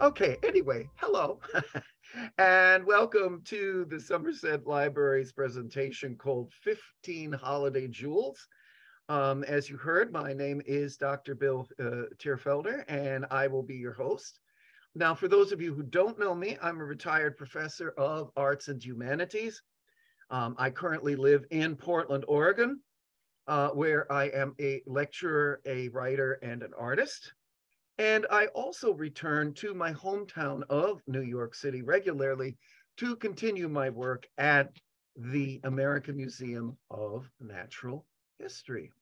Okay, anyway, hello. and welcome to the Somerset Library's presentation called 15 Holiday Jewels. Um, as you heard, my name is Dr. Bill uh, Thierfelder, and I will be your host. Now, for those of you who don't know me, I'm a retired professor of arts and humanities. Um, I currently live in Portland, Oregon, uh, where I am a lecturer, a writer, and an artist. And I also return to my hometown of New York City regularly to continue my work at the American Museum of Natural History.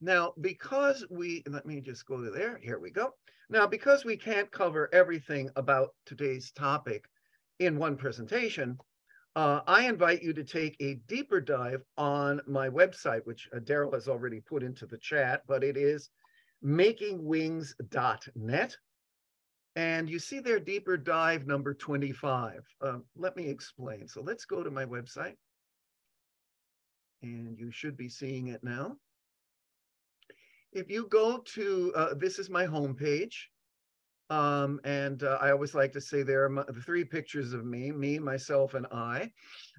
Now, because we, let me just go to there, here we go. Now, because we can't cover everything about today's topic in one presentation, uh, I invite you to take a deeper dive on my website, which uh, Daryl has already put into the chat, but it is makingwings.net. And you see there deeper dive number 25. Um, let me explain. So let's go to my website. And you should be seeing it now. If you go to, uh, this is my homepage. Um, and uh, I always like to say there are three pictures of me, me, myself, and I.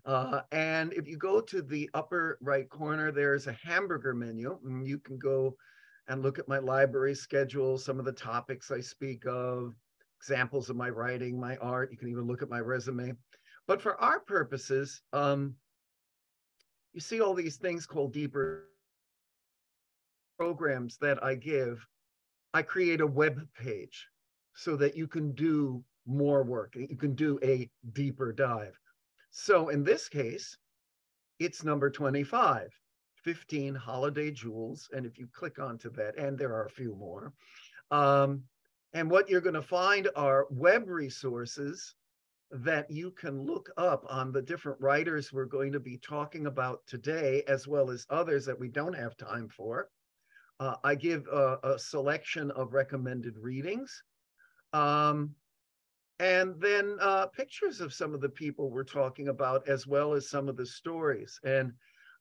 Uh, and if you go to the upper right corner, there's a hamburger menu. And you can go and look at my library schedule, some of the topics I speak of, examples of my writing, my art. You can even look at my resume. But for our purposes, um, you see all these things called deeper programs that I give. I create a web page so that you can do more work. You can do a deeper dive. So in this case, it's number 25. 15 holiday jewels. And if you click onto that, and there are a few more, um, and what you're going to find are web resources that you can look up on the different writers we're going to be talking about today, as well as others that we don't have time for. Uh, I give a, a, selection of recommended readings. Um, and then uh, pictures of some of the people we're talking about, as well as some of the stories. And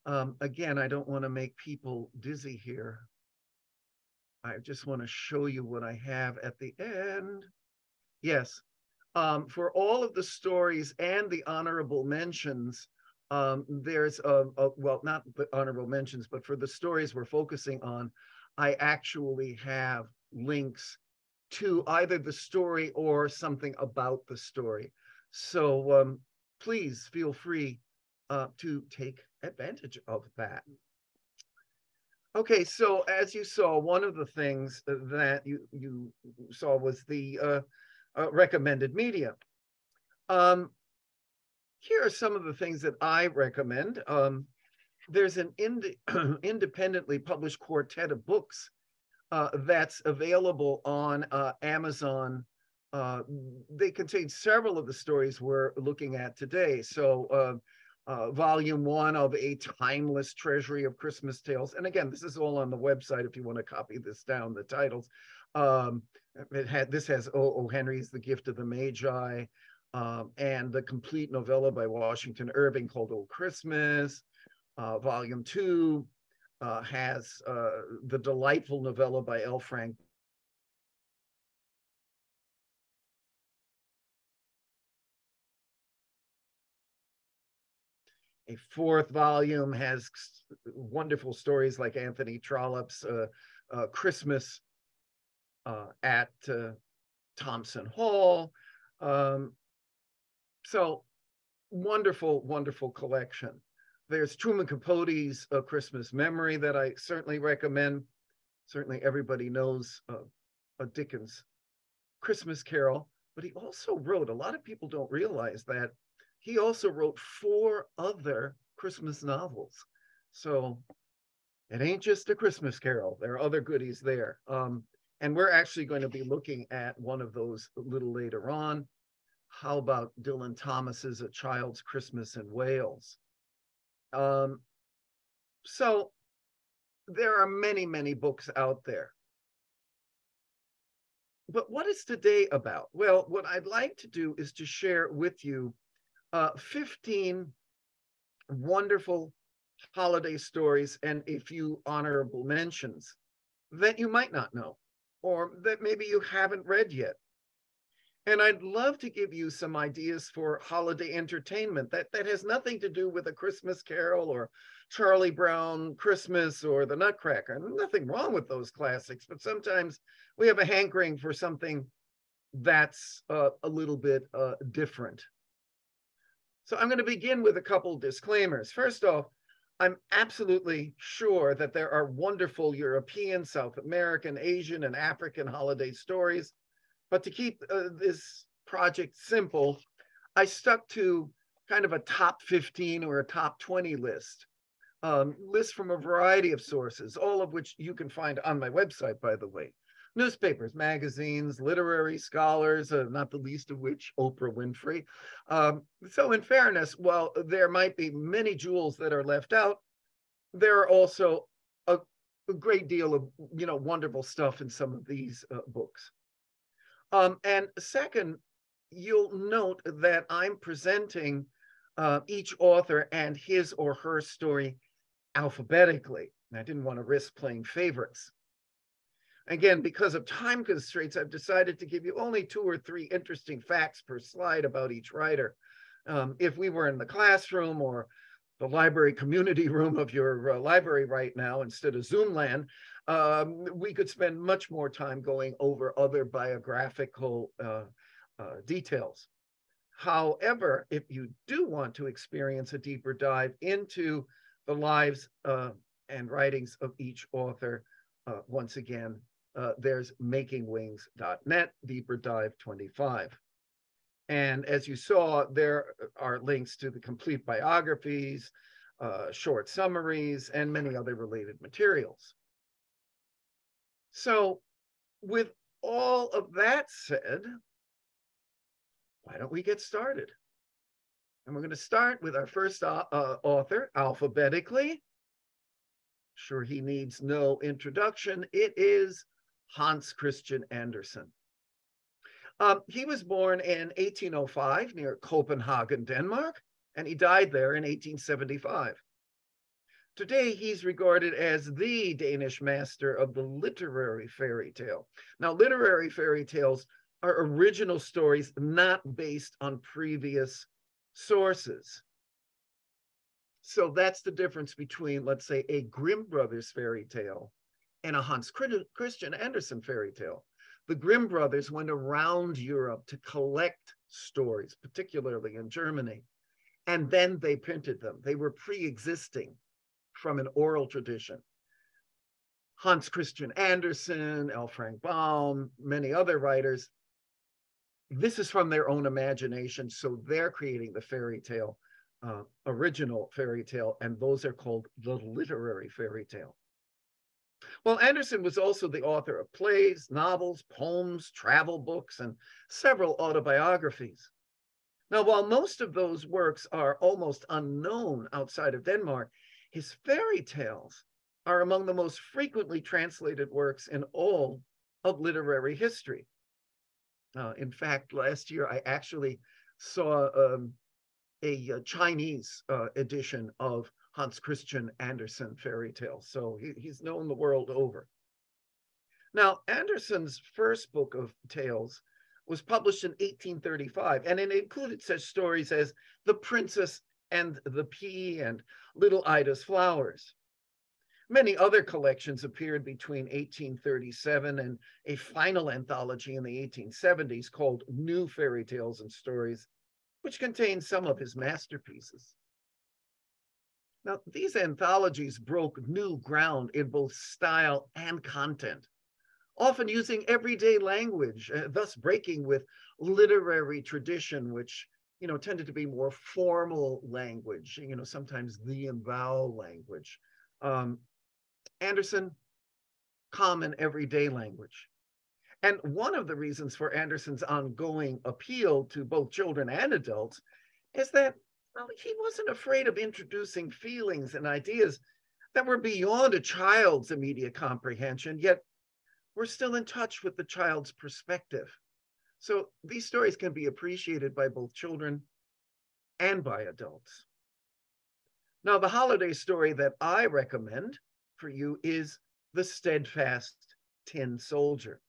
um, again, I don't want to make people dizzy here. I just want to show you what I have at the end. Yes, um, for all of the stories and the honorable mentions, um, there's a, a, well, not the honorable mentions, but for the stories we're focusing on, I actually have links to either the story or something about the story. So um, please feel free uh, to take advantage of that. Okay, so as you saw, one of the things that you, you saw was the uh, uh, recommended media. Um, here are some of the things that I recommend. Um, there's an ind independently published quartet of books uh, that's available on uh, Amazon. Uh, they contain several of the stories we're looking at today. So uh, uh, volume one of A Timeless Treasury of Christmas Tales. And again, this is all on the website if you want to copy this down, the titles. Um, it had this has O. o. Henry's The Gift of the Magi, um, and the complete novella by Washington Irving called Old Christmas. Uh, volume two uh, has uh, the delightful novella by L. Frank A fourth volume has wonderful stories like Anthony Trollope's uh, uh, Christmas uh, at uh, Thompson Hall. Um, so wonderful, wonderful collection. There's Truman Capote's uh, Christmas Memory that I certainly recommend. Certainly everybody knows uh, a Dickens Christmas Carol, but he also wrote, a lot of people don't realize that he also wrote four other Christmas novels. So it ain't just a Christmas carol. There are other goodies there. Um, and we're actually going to be looking at one of those a little later on. How about Dylan Thomas's A Child's Christmas in Wales? Um, so there are many, many books out there. But what is today about? Well, what I'd like to do is to share with you uh, 15 wonderful holiday stories and a few honorable mentions that you might not know or that maybe you haven't read yet. And I'd love to give you some ideas for holiday entertainment that, that has nothing to do with a Christmas Carol or Charlie Brown Christmas or the Nutcracker. Nothing wrong with those classics, but sometimes we have a hankering for something that's uh, a little bit uh, different. So I'm going to begin with a couple disclaimers. First off, I'm absolutely sure that there are wonderful European, South American, Asian, and African holiday stories. But to keep uh, this project simple, I stuck to kind of a top 15 or a top 20 list, um, list from a variety of sources, all of which you can find on my website, by the way. Newspapers, magazines, literary scholars, uh, not the least of which Oprah Winfrey, um, so, in fairness, while there might be many jewels that are left out, there are also a, a great deal of you know wonderful stuff in some of these uh, books. Um, and second, you'll note that I'm presenting uh, each author and his or her story alphabetically. I didn't want to risk playing favorites. Again, because of time constraints, I've decided to give you only two or three interesting facts per slide about each writer. Um, if we were in the classroom or the library community room of your uh, library right now instead of Zoomland, um, we could spend much more time going over other biographical uh, uh, details. However, if you do want to experience a deeper dive into the lives uh, and writings of each author, uh, once again, uh, there's makingwings.net, deeper dive 25. And as you saw, there are links to the complete biographies, uh, short summaries, and many other related materials. So, with all of that said, why don't we get started? And we're going to start with our first uh, uh, author alphabetically. Sure, he needs no introduction. It is Hans Christian Andersen. Um, he was born in 1805 near Copenhagen, Denmark, and he died there in 1875. Today, he's regarded as the Danish master of the literary fairy tale. Now, literary fairy tales are original stories not based on previous sources. So that's the difference between, let's say, a Grimm Brothers fairy tale and a Hans Christian Andersen fairy tale the Grimm brothers went around Europe to collect stories, particularly in Germany, and then they printed them. They were pre existing from an oral tradition. Hans Christian Andersen, L. Frank Baum, many other writers. This is from their own imagination, so they're creating the fairy tale, uh, original fairy tale, and those are called the literary fairy tale. Well, Andersen was also the author of plays, novels, poems, travel books, and several autobiographies. Now, while most of those works are almost unknown outside of Denmark, his fairy tales are among the most frequently translated works in all of literary history. Uh, in fact, last year I actually saw um, a, a, Chinese uh, edition of Hans Christian Andersen fairy tales, So he, he's known the world over. Now, Andersen's first book of tales was published in 1835, and it included such stories as The Princess and the Pea and Little Ida's Flowers. Many other collections appeared between 1837 and a final anthology in the 1870s called New Fairy Tales and Stories, which contained some of his masterpieces. Now, these anthologies broke new ground in both style and content, often using everyday language, uh, thus breaking with literary tradition, which you know tended to be more formal language, you know, sometimes the and thou language. Um, Andersen, common everyday language. And one of the reasons for Andersen's ongoing appeal to both children and adults is that well, he wasn't afraid of introducing feelings and ideas that were beyond a child's immediate comprehension, yet we're still in touch with the child's perspective. So these stories can be appreciated by both children and by adults. Now, the holiday story that I recommend for you is The Steadfast Tin Soldier.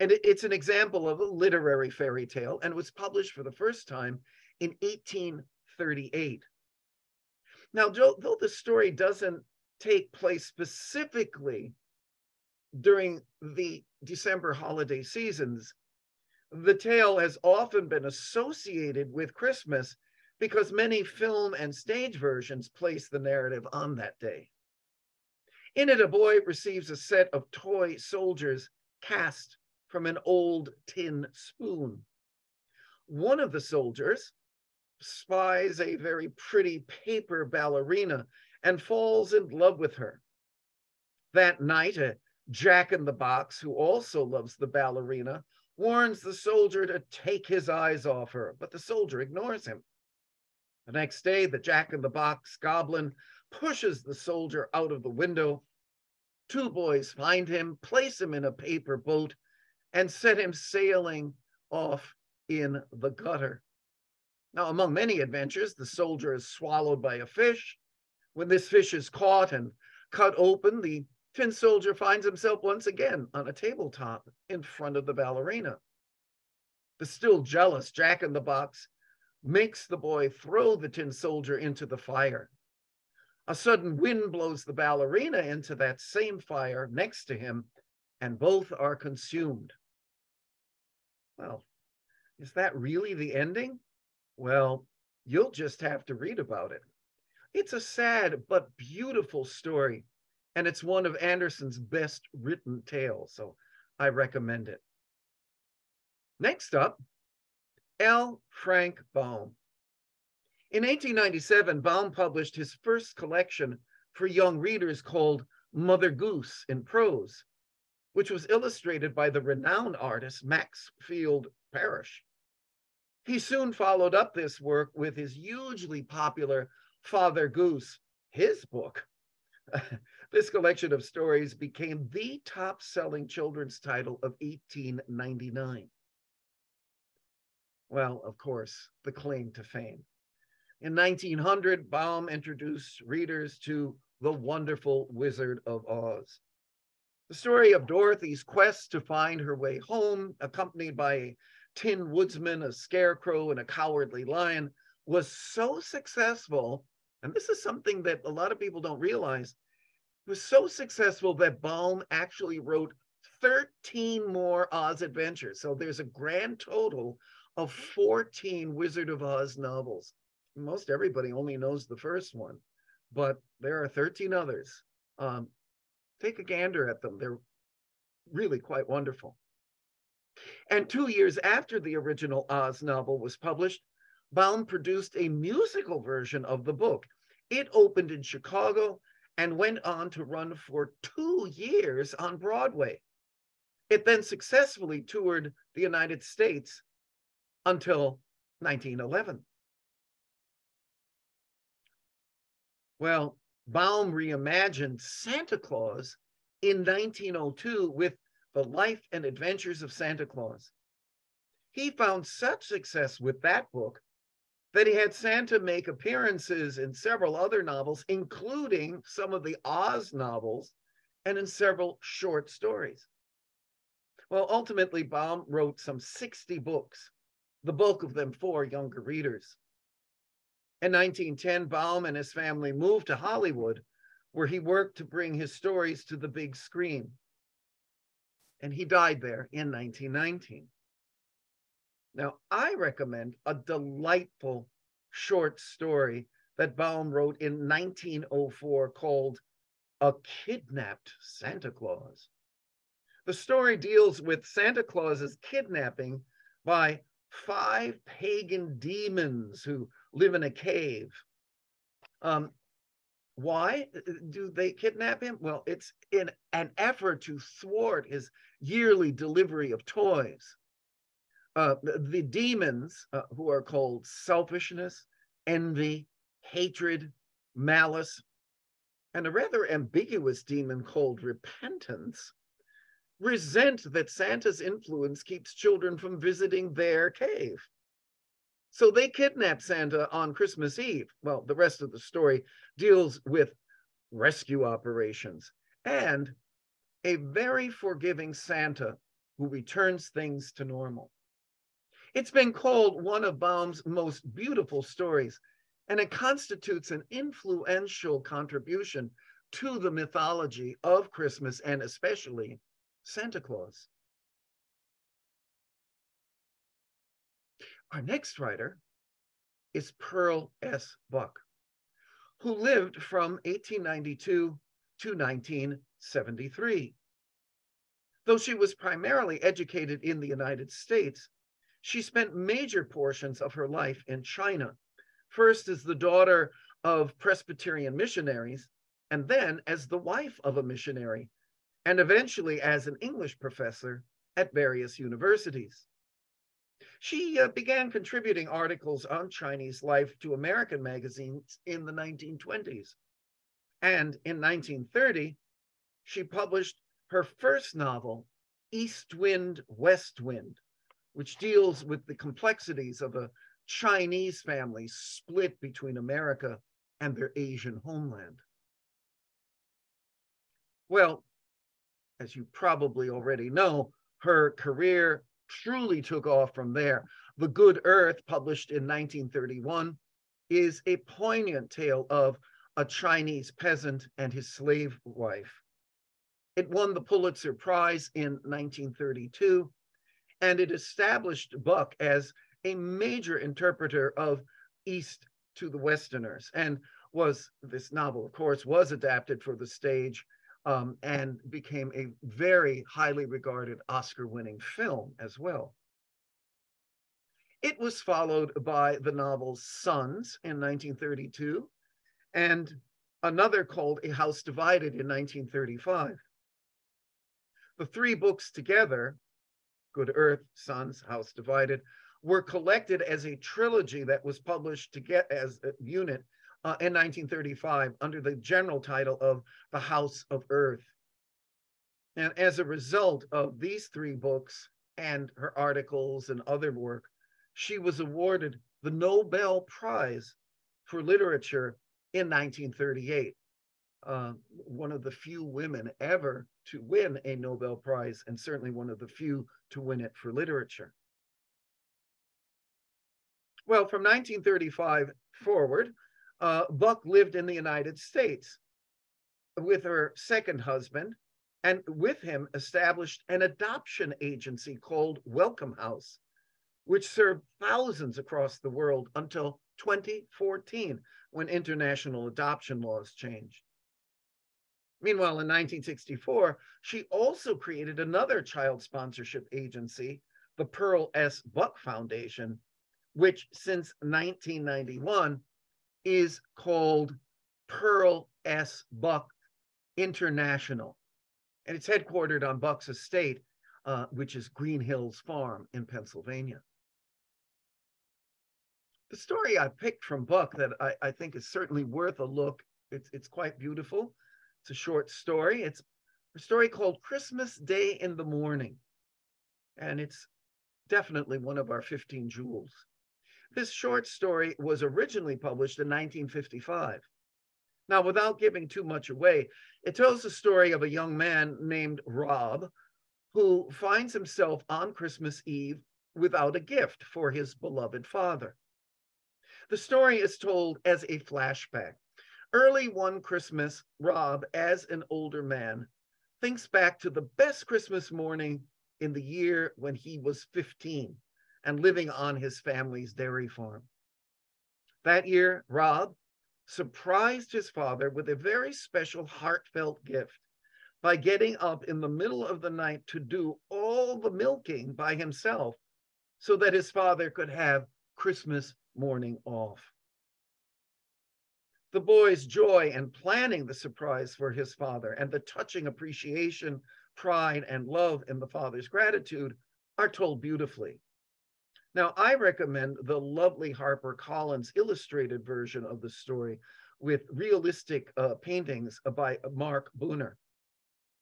And it's an example of a literary fairy tale and was published for the first time in 1838. Now, though the story doesn't take place specifically during the December holiday seasons, the tale has often been associated with Christmas because many film and stage versions place the narrative on that day. In it, a boy receives a set of toy soldiers cast from an old tin spoon. One of the soldiers spies a very pretty paper ballerina and falls in love with her. That night, a Jack in the Box, who also loves the ballerina, warns the soldier to take his eyes off her, but the soldier ignores him. The next day, the Jack in the Box goblin pushes the soldier out of the window. Two boys find him, place him in a paper boat, and set him sailing off in the gutter. Now, among many adventures, the soldier is swallowed by a fish. When this fish is caught and cut open, the tin soldier finds himself once again on a tabletop in front of the ballerina. The still jealous Jack in the Box makes the boy throw the tin soldier into the fire. A sudden wind blows the ballerina into that same fire next to him, and both are consumed. Well, is that really the ending? Well, you'll just have to read about it. It's a sad but beautiful story, and it's one of Andersen's best written tales, so I recommend it. Next up, L. Frank Baum. In 1897, Baum published his first collection for young readers called Mother Goose in Prose, which was illustrated by the renowned artist Maxfield Parrish. He soon followed up this work with his hugely popular Father Goose, his book. this collection of stories became the top selling children's title of 1899 well, of course, the claim to fame. In 1900, Baum introduced readers to The Wonderful Wizard of Oz. The story of Dorothy's quest to find her way home, accompanied by a tin woodsman, a scarecrow, and a cowardly lion, was so successful. And this is something that a lot of people don't realize. It was so successful that Baum actually wrote 13 more Oz adventures. So there's a grand total of 14 Wizard of Oz novels. Most everybody only knows the first one, but there are 13 others. Um, take a gander at them. They're really quite wonderful. And two years after the original Oz novel was published, Baum produced a musical version of the book. It opened in Chicago and went on to run for two years on Broadway. It then successfully toured the United States until 1911. Well, Baum reimagined Santa Claus in 1902 with The Life and Adventures of Santa Claus. He found such success with that book that he had Santa make appearances in several other novels, including some of the Oz novels and in several short stories. Well, ultimately, Baum wrote some 60 books the bulk of them for younger readers. In 1910, Baum and his family moved to Hollywood, where he worked to bring his stories to the big screen. And he died there in 1919. Now, I recommend a delightful short story that Baum wrote in 1904 called A Kidnapped Santa Claus. The story deals with Santa Claus's kidnapping by five pagan demons who live in a cave. Um, why do they kidnap him? Well, it's in an effort to thwart his yearly delivery of toys. Uh, the, the, demons, uh, who are called selfishness, envy, hatred, malice, and a rather ambiguous demon called repentance, resent that Santa's influence keeps children from visiting their cave. So they kidnap Santa on Christmas Eve. Well, the rest of the story deals with rescue operations and a very forgiving Santa who returns things to normal. It's been called one of Baum's most beautiful stories, and it constitutes an influential contribution to the mythology of Christmas and especially Santa Claus. Our next writer is Pearl S. Buck, who lived from 1892 to 1973. Though she was primarily educated in the United States, she spent major portions of her life in China, first as the daughter of Presbyterian missionaries, and then as the wife of a missionary, and eventually as an English professor at various universities. She uh, began contributing articles on Chinese life to American magazines in the 1920s. And in 1930, she published her first novel, East Wind, West Wind, which deals with the complexities of a Chinese family split between America and their Asian homeland. Well, as you probably already know, her career truly took off from there. The Good Earth, published in 1931, is a poignant tale of a Chinese peasant and his slave wife. It won the Pulitzer Prize in 1932, and it established Buck as a major interpreter of East to the Westerners. And was this novel, of course, was adapted for the stage um, and became a very highly regarded Oscar winning film as well. It was followed by the novel Sons in 1932 and another called A House Divided in 1935. The three books together, Good Earth, Sons, House Divided, were collected as a trilogy that was published to get as a unit uh, in 1935 under the general title of The House of Earth. And as a result of these three books and her articles and other work, she was awarded the Nobel Prize for Literature in 1938. Uh, one of the few women ever to win a Nobel Prize, and certainly one of the few to win it for literature. Well, from 1935 forward, uh, Buck lived in the United States with her second husband, and with him established an adoption agency called Welcome House, which served thousands across the world until 2014, when international adoption laws changed. Meanwhile, in 1964, she also created another child sponsorship agency, the Pearl S. Buck Foundation, which since 1991 is called Pearl S. Buck International. And it's headquartered on Buck's estate, uh, which is Green Hills Farm in Pennsylvania. The story I picked from Buck that I, I think is certainly worth a look, it's, it's quite beautiful. It's a short story. It's a story called Christmas Day in the Morning. And it's definitely one of our 15 jewels. This short story was originally published in 1955. Now, without giving too much away, it tells the story of a young man named Rob who finds himself on Christmas Eve without a gift for his beloved father. The story is told as a flashback. Early one Christmas, Rob, as an older man, thinks back to the best Christmas morning in the year when he was 15 and living on his family's dairy farm. That year, Rob surprised his father with a very special, heartfelt gift by getting up in the middle of the night to do all the milking by himself so that his father could have Christmas morning off. The boy's joy in planning the surprise for his father and the touching appreciation, pride, and love in the father's gratitude are told beautifully. Now, I recommend the lovely Harper Collins illustrated version of the story with realistic uh, paintings by Mark Buehner.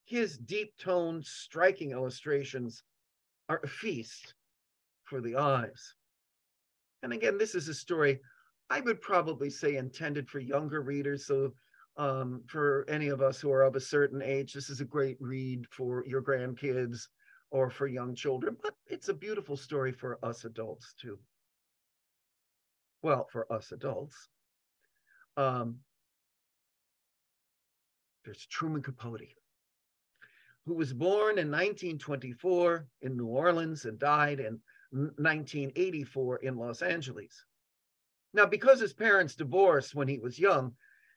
His deep toned, striking illustrations are a feast for the eyes. And again, this is a story I would probably say intended for younger readers. So um, for any of us who are of a certain age, this is a great read for your grandkids or for young children, but it's a beautiful story for us adults too. Well, for us adults. Um, there's Truman Capote, who was born in 1924 in New Orleans and died in 1984 in Los Angeles. Now, because his parents divorced when he was young,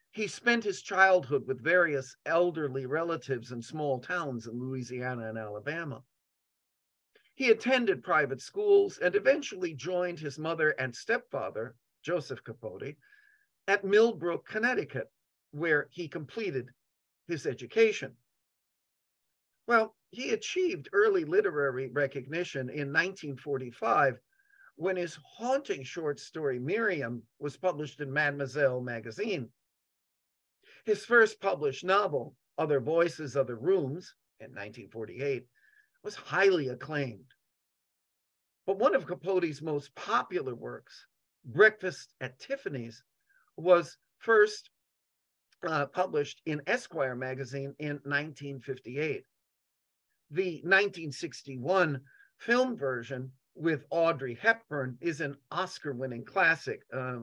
he spent his childhood with various elderly relatives in small towns in Louisiana and Alabama. He attended private schools and eventually joined his mother and stepfather, Joseph Capote, at Millbrook, Connecticut, where he completed his education. Well, he achieved early literary recognition in 1945 when his haunting short story Miriam was published in Mademoiselle magazine. His first published novel, Other Voices, Other Rooms, in 1948, was highly acclaimed. But one of Capote's most popular works, Breakfast at Tiffany's, was first uh, published in Esquire magazine in 1958. The 1961 film version with Audrey Hepburn is an Oscar winning classic, uh,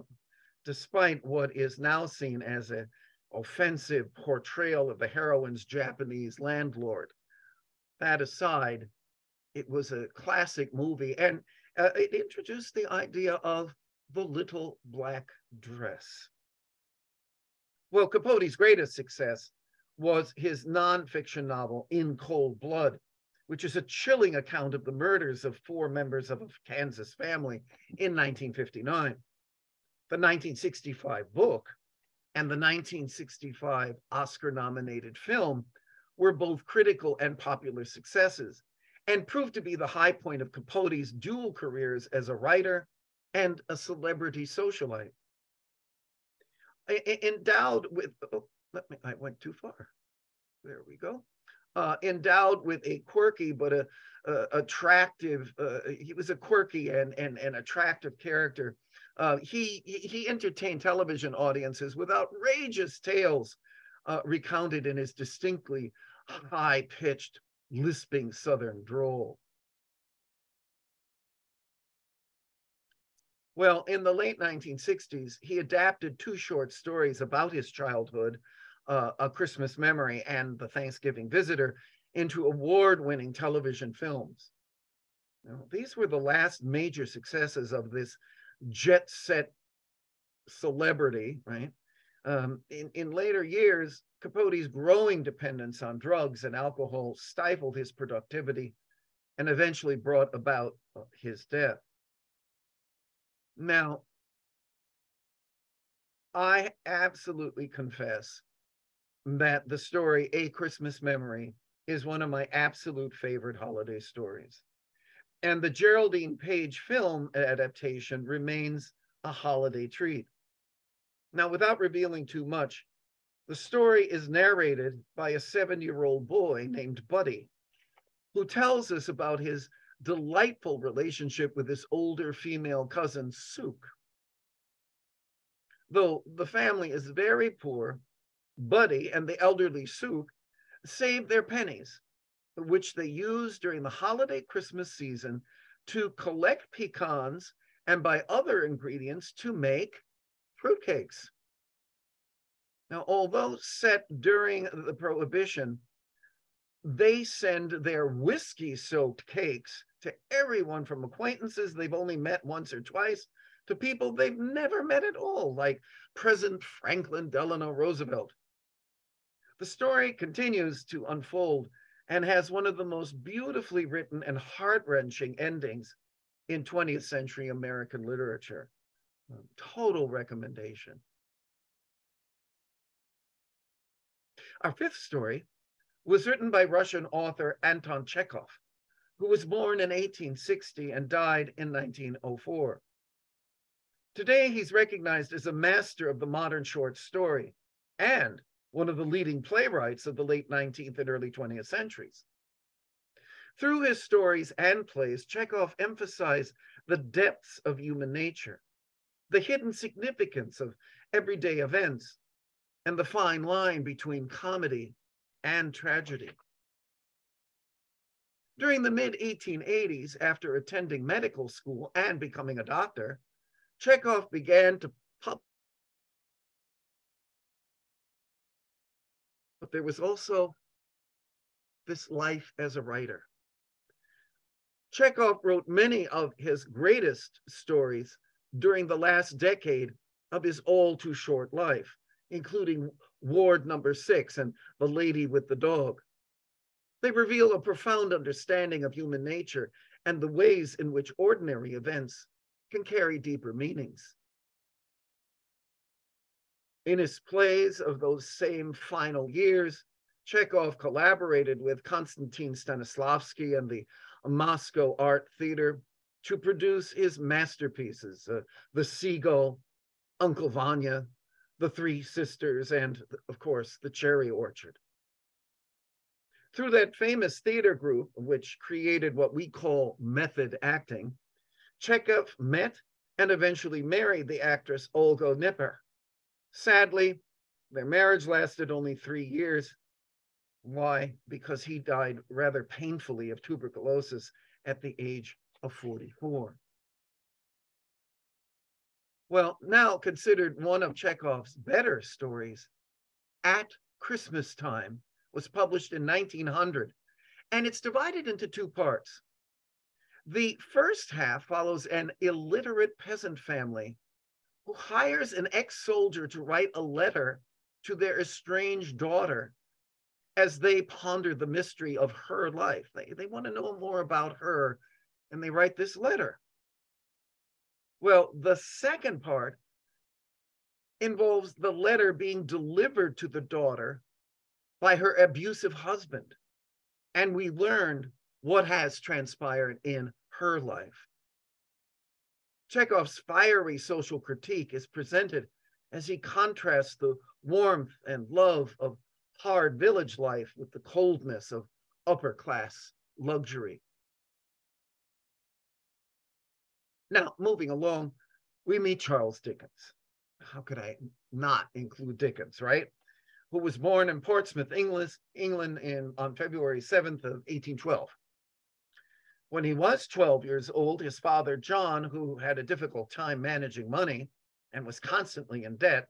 despite what is now seen as an offensive portrayal of the heroine's Japanese landlord that aside, it was a classic movie and uh, it introduced the idea of the little black dress. Well, Capote's greatest success was his nonfiction novel, In Cold Blood, which is a chilling account of the murders of four members of a Kansas family in 1959. The 1965 book and the 1965 Oscar nominated film were both critical and popular successes and proved to be the high point of Capote's dual careers as a writer and a celebrity socialite. Endowed with, oh, let me, I went too far. There we go. Uh, endowed with a quirky but a, a attractive, uh, he was a quirky and, and, and attractive character. Uh, he, he entertained television audiences with outrageous tales uh, recounted in his distinctly high pitched, lisping Southern drawl. Well, in the late 1960s, he adapted two short stories about his childhood, uh, A Christmas Memory and The Thanksgiving Visitor, into award winning television films. Now, these were the last major successes of this jet set celebrity, right? Um, in, in later years, Capote's growing dependence on drugs and alcohol stifled his productivity and eventually brought about uh, his death. Now, I absolutely confess that the story A Christmas Memory is one of my absolute favorite holiday stories. And the Geraldine Page film adaptation remains a holiday treat. Now, without revealing too much, the story is narrated by a seven year old boy named Buddy, who tells us about his delightful relationship with his older female cousin, Sook. Though the family is very poor, Buddy and the elderly Sook save their pennies, which they use during the holiday Christmas season to collect pecans and buy other ingredients to make fruitcakes. Now, although set during the Prohibition, they send their whiskey soaked cakes to everyone from acquaintances they've only met once or twice to people they've never met at all, like President Franklin Delano Roosevelt. The story continues to unfold and has one of the most beautifully written and heart wrenching endings in 20th century American literature. Um, total recommendation. Our fifth story was written by Russian author Anton Chekhov, who was born in 1860 and died in 1904. Today, he's recognized as a master of the modern short story and one of the leading playwrights of the late 19th and early 20th centuries. Through his stories and plays, Chekhov emphasized the depths of human nature, the hidden significance of everyday events, and the fine line between comedy and tragedy. During the mid 1880s, after attending medical school and becoming a doctor, Chekhov began to pub. But there was also this life as a writer. Chekhov wrote many of his greatest stories during the last decade of his all too short life, including Ward Number Six and The Lady with the Dog. They reveal a profound understanding of human nature and the ways in which ordinary events can carry deeper meanings. In his plays of those same final years, Chekhov collaborated with Konstantin Stanislavski and the Moscow Art Theater to produce his masterpieces, uh, The Seagull, Uncle Vanya, The Three Sisters, and of course, The Cherry Orchard. Through that famous theater group, which created what we call method acting, Chekhov met and eventually married the actress Olga Knipper. Sadly, their marriage lasted only three years. Why? Because he died rather painfully of tuberculosis at the age of 44. Well, now considered one of Chekhov's better stories, At Christmas Time was published in 1900, and it's divided into two parts. The first half follows an illiterate peasant family who hires an ex soldier to write a letter to their estranged daughter as they ponder the mystery of her life. They, they want to know more about her, and they write this letter. Well, the second part involves the letter being delivered to the daughter by her abusive husband. And we learned what has transpired in her life. Chekhov's fiery social critique is presented as he contrasts the warmth and love of hard village life with the coldness of upper class luxury. Now, moving along, we meet Charles Dickens. How could I not include Dickens, right? Who was born in Portsmouth, England, England in, on February 7th of 1812. When he was 12 years old, his father, John, who had a difficult time managing money and was constantly in debt,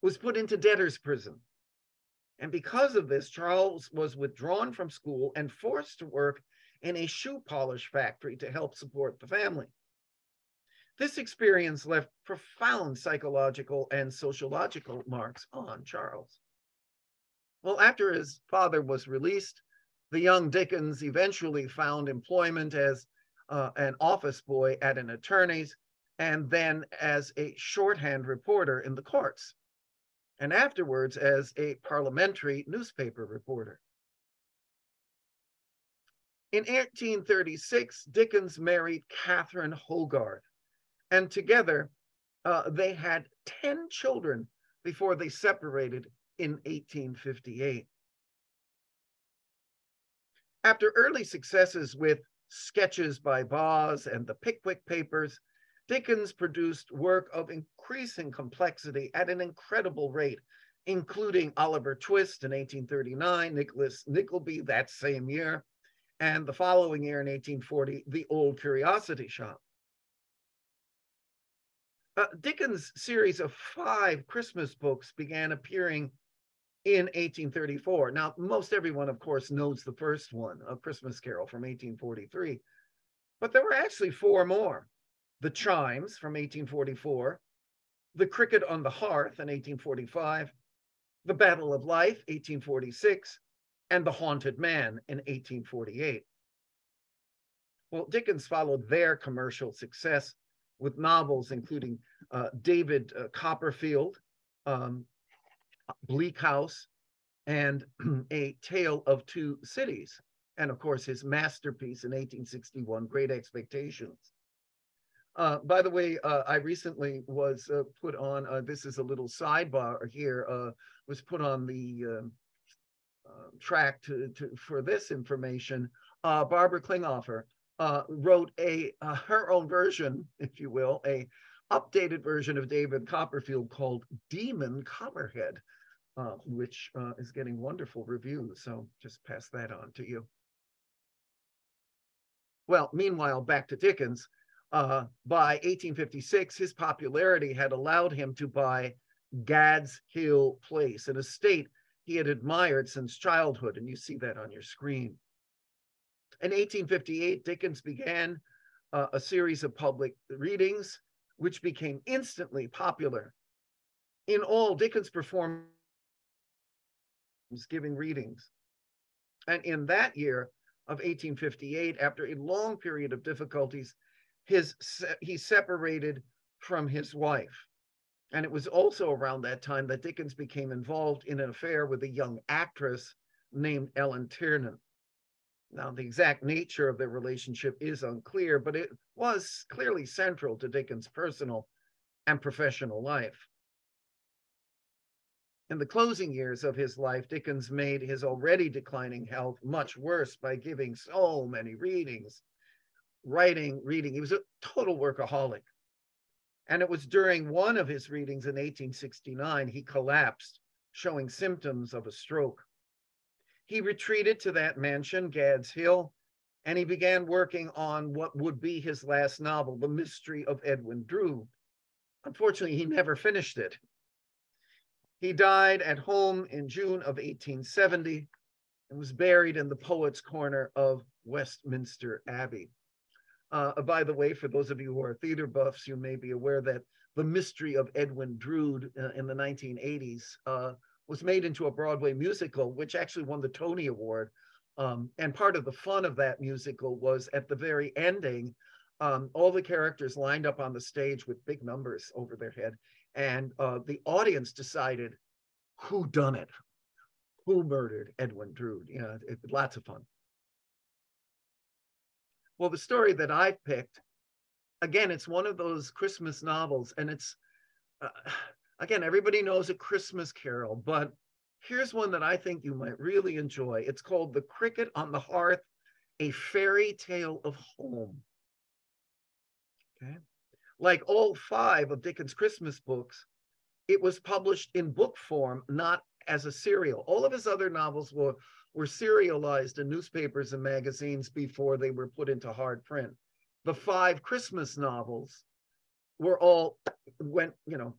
was put into debtor's prison. And because of this, Charles was withdrawn from school and forced to work in a shoe polish factory to help support the family. This experience left profound psychological and sociological marks on Charles. Well, after his father was released, the young Dickens eventually found employment as uh, an office boy at an attorney's and then as a shorthand reporter in the courts, and afterwards as a parliamentary newspaper reporter. In 1836, Dickens married Catherine Hogarth, and together uh, they had 10 children before they separated in 1858. After early successes with sketches by Boz and the Pickwick Papers, Dickens produced work of increasing complexity at an incredible rate, including Oliver Twist in 1839, Nicholas Nickleby that same year, and the following year in 1840, The Old Curiosity Shop. Uh, Dickens' series of five Christmas books began appearing in 1834. Now, most everyone, of course, knows the first one, A Christmas Carol from 1843, but there were actually four more. The Chimes from 1844, The Cricket on the Hearth in 1845, The Battle of Life, 1846, and The Haunted Man in 1848. Well, Dickens followed their commercial success with novels including uh, David uh, Copperfield, um, Bleak House, and A Tale of Two Cities. And of course, his masterpiece in 1861, Great Expectations. Uh, by the way, uh, I recently was uh, put on, uh, this is a little sidebar here, uh, was put on the um, uh, track to, to, for this information Barbara Klinghoffer, wrote a her own version, if you will, a updated version of David Copperfield called Demon Copperhead, uh, which uh, is getting wonderful reviews. So just pass that on to you. Well, meanwhile, back to Dickens. Uh, by 1856, his popularity had allowed him to buy Gad's Hill Place, an estate he had admired since childhood, and you see that on your screen. In 1858, Dickens began uh, a series of public readings, which became instantly popular. In all, Dickens performed giving readings. And in that year of 1858, after a long period of difficulties, his he separated from his wife. And it was also around that time that Dickens became involved in an affair with a young actress named Ellen Ternan. Now, the exact nature of their relationship is unclear, but it was clearly central to Dickens' personal and professional life. In the closing years of his life, Dickens made his already declining health much worse by giving so many readings, writing, reading. He was a total workaholic. And it was during one of his readings in 1869 he collapsed, showing symptoms of a stroke. He retreated to that mansion, Gad's Hill, and he began working on what would be his last novel, The Mystery of Edwin Drood. Unfortunately, he never finished it. He died at home in June of 1870 and was buried in the Poets' Corner of Westminster Abbey. Uh, by the way, for those of you who are theater buffs, you may be aware that The Mystery of Edwin Drood uh, in the 1980s uh, was made into a Broadway musical, which actually won the Tony Award. Um, and part of the fun of that musical was at the very ending, um, all the characters lined up on the stage with big numbers over their head, and uh, the audience decided who done it, who murdered Edwin Drood. You know, it, lots of fun. Well, the story that I picked, again, it's one of those Christmas novels, and it's uh, again, everybody knows a Christmas carol, but here's one that I think you might really enjoy. It's called The Cricket on the Hearth, a fairy tale of home. Okay. Like all five of Dickens' Christmas books, it was published in book form, not as a serial. All of his other novels were, were serialized in newspapers and magazines before they were put into hard print. The five Christmas novels were all went, you know,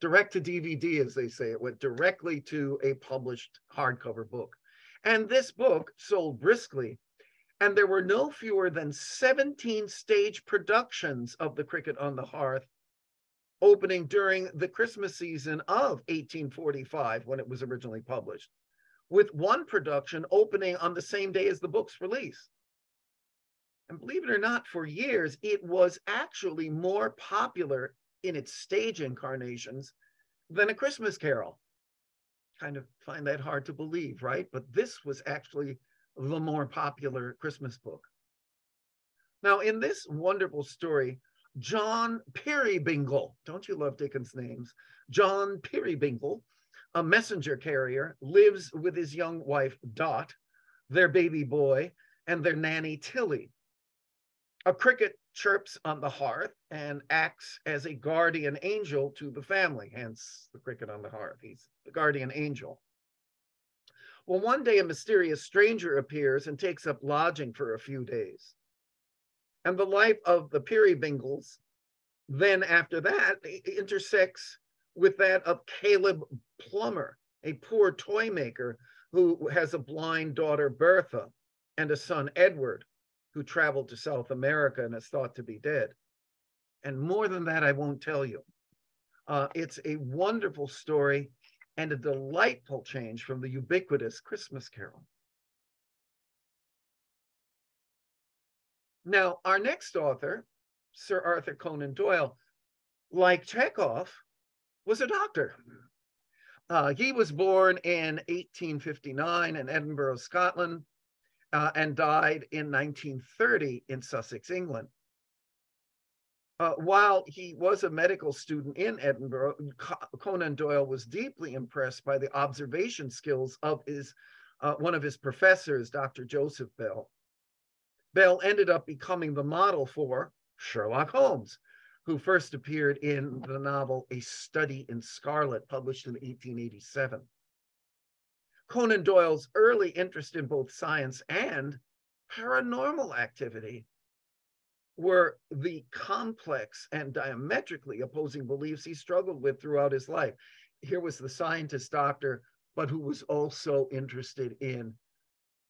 direct to DVD, as they say. It went directly to a published hardcover book. And this book sold briskly. And there were no fewer than 17 stage productions of The Cricket on the Hearth opening during the Christmas season of 1845 when it was originally published, with one production opening on the same day as the book's release. And believe it or not, for years, it was actually more popular in its stage incarnations than a Christmas Carol. Kind of find that hard to believe, right? But this was actually the more popular Christmas book. Now, in this wonderful story, John Peerybingle, don't you love Dickens' names? John Peerybingle, a messenger carrier, lives with his young wife, Dot, their baby boy, and their nanny, Tilly. A cricket chirps on the hearth and acts as a guardian angel to the family, hence the cricket on the hearth. He's the guardian angel. Well, one day a mysterious stranger appears and takes up lodging for a few days. And the life of the Peerybingles, then after that, intersects with that of Caleb Plummer, a poor toy maker who has a blind daughter, Bertha, and a son, Edward, who traveled to South America and is thought to be dead. And more than that, I won't tell you. Uh, it's a wonderful story and a delightful change from the ubiquitous Christmas Carol. Now, our next author, Sir Arthur Conan Doyle, like Chekhov, was a doctor. Uh, he was born in 1859 in Edinburgh, Scotland, uh, and died in 1930 in Sussex, England. Uh, while he was a medical student in Edinburgh, Conan Doyle was deeply impressed by the observation skills of his uh, one of his professors, Dr. Joseph Bell. Bell ended up becoming the model for Sherlock Holmes, who first appeared in the novel A Study in Scarlet, published in 1887. Conan Doyle's early interest in both science and paranormal activity were the complex and diametrically opposing beliefs he struggled with throughout his life. Here was the scientist doctor, but who was also interested in,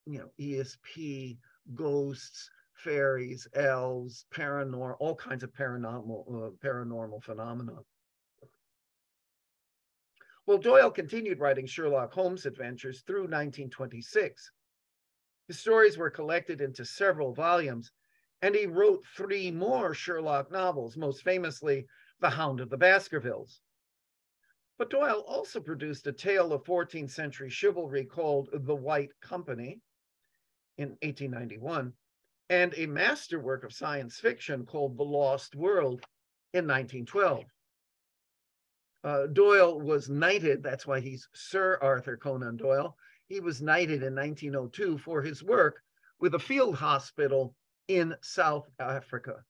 you know, ESP, ghosts, fairies, elves, paranormal, all kinds of paranormal uh, paranormal phenomena. Well, Doyle continued writing Sherlock Holmes adventures through 1926. His stories were collected into several volumes, and he wrote three more Sherlock novels, most famously The Hound of the Baskervilles. But Doyle also produced a tale of 14th century chivalry called The White Company in 1891, and a masterwork of science fiction called The Lost World in 1912. Uh, Doyle was knighted, that's why he's Sir Arthur Conan Doyle. He was knighted in 1902 for his work with a field hospital in South Africa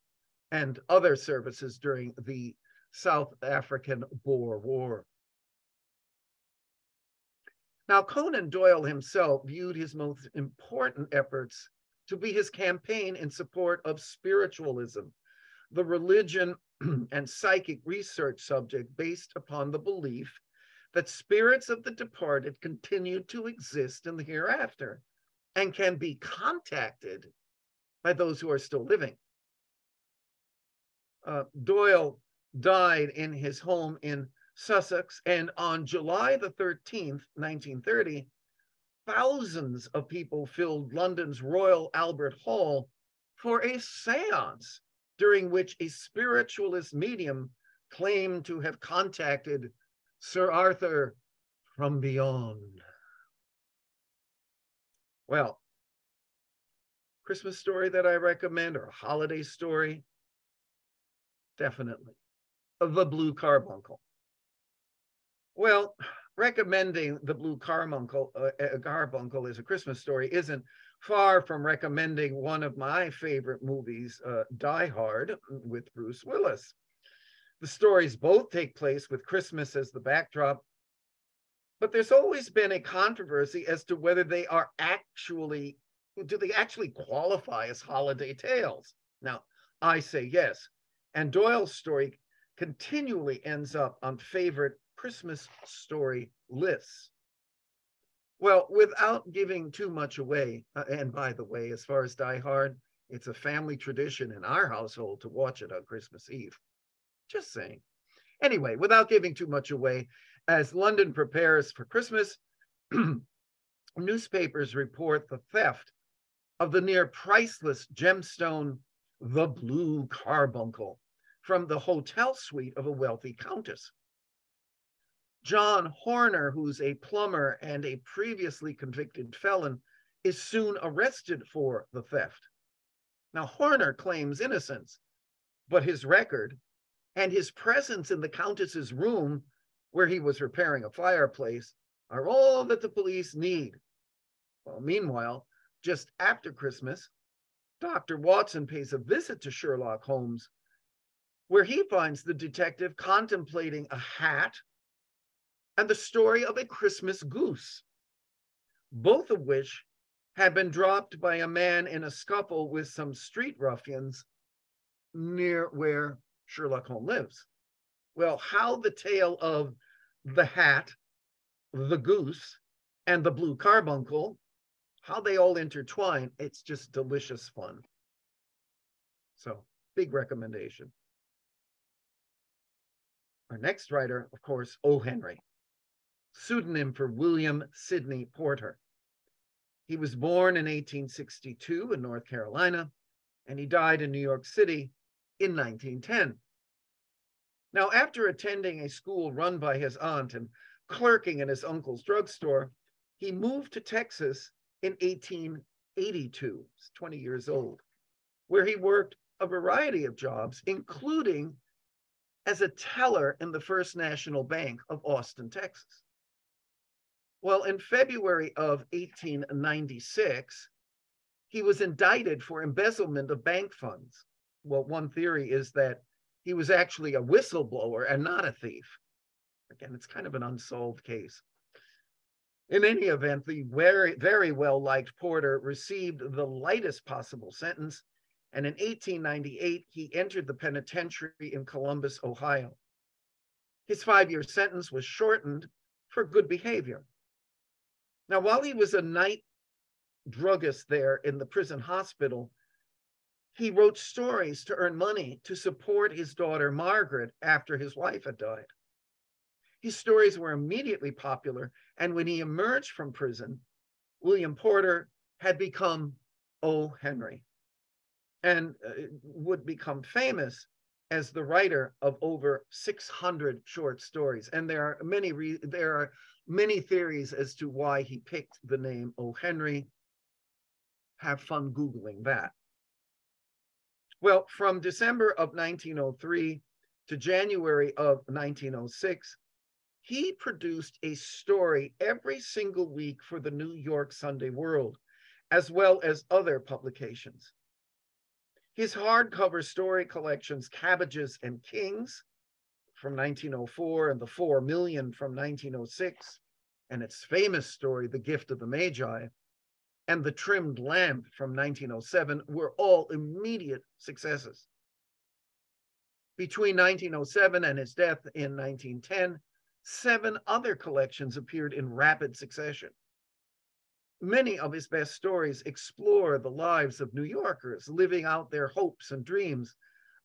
and other services during the South African Boer War. Now, Conan Doyle himself viewed his most important efforts to be his campaign in support of spiritualism, the religion and psychic research subject based upon the belief that spirits of the departed continue to exist in the hereafter and can be contacted by those who are still living. Uh, Doyle died in his home in Sussex, and on July the 13th, 1930, thousands of people filled London's Royal Albert Hall for a seance during which a spiritualist medium claimed to have contacted Sir Arthur from beyond. Well, Christmas story that I recommend or a holiday story? Definitely. The Blue Carbuncle. Well, recommending the Blue Carbuncle, uh, Carbuncle as a Christmas story isn't far from recommending one of my favorite movies, uh, Die Hard, with Bruce Willis. The stories both take place with Christmas as the backdrop, but there's always been a controversy as to whether they are actually do they actually qualify as holiday tales? Now, I say yes. And Doyle's story continually ends up on favorite Christmas story lists. Well, without giving too much away, uh, and by the way, as far as Die Hard, it's a family tradition in our household to watch it on Christmas Eve. Just saying. Anyway, without giving too much away, as London prepares for Christmas, newspapers report the theft of the near priceless gemstone, the Blue Carbuncle, from the hotel suite of a wealthy countess. John Horner, who's a plumber and a previously convicted felon, is soon arrested for the theft. Now, Horner claims innocence, but his record and his presence in the Countess's room, where he was repairing a fireplace, are all that the police need. Well, meanwhile, just after Christmas, Dr. Watson pays a visit to Sherlock Holmes, where he finds the detective contemplating a hat and the story of a Christmas goose, both of which had been dropped by a man in a scuffle with some street ruffians near where Sherlock Holmes lives. Well, how the tale of the hat, the goose, and the blue carbuncle how they all intertwine, it's just delicious fun. So, big recommendation. Our next writer, of course, O. Henry, pseudonym for William Sidney Porter. He was born in 1862 in North Carolina, and he died in New York City in 1910. Now, after attending a school run by his aunt and clerking in his uncle's drugstore, he moved to Texas in 1882, 20 years old, where he worked a variety of jobs, including as a teller in the First National Bank of Austin, Texas. Well, in February of 1896, he was indicted for embezzlement of bank funds. Well, one theory is that he was actually a whistleblower and not a thief. Again, it's kind of an unsolved case. In any event, the very, very well liked Porter received the lightest possible sentence, and in 1898, he entered the penitentiary in Columbus, Ohio. His five year sentence was shortened for good behavior. Now, while he was a night druggist there in the prison hospital, he wrote stories to earn money to support his daughter Margaret after his wife had died. His stories were immediately popular, and when he emerged from prison, William Porter had become O. Henry and uh, would become famous as the writer of over 600 short stories. And there are many there are many theories as to why he picked the name O. Henry. Have fun Googling that. Well, from December of 1903 to January of 1906, he produced a story every single week for the New York Sunday World, as well as other publications. His hardcover story collections, Cabbages and Kings from 1904 and The Four Million from 1906, and its famous story, The Gift of the Magi, and The Trimmed Lamp from 1907 were all immediate successes. Between 1907 and his death in 1910, seven other collections appeared in rapid succession. Many of his best stories explore the lives of New Yorkers living out their hopes and dreams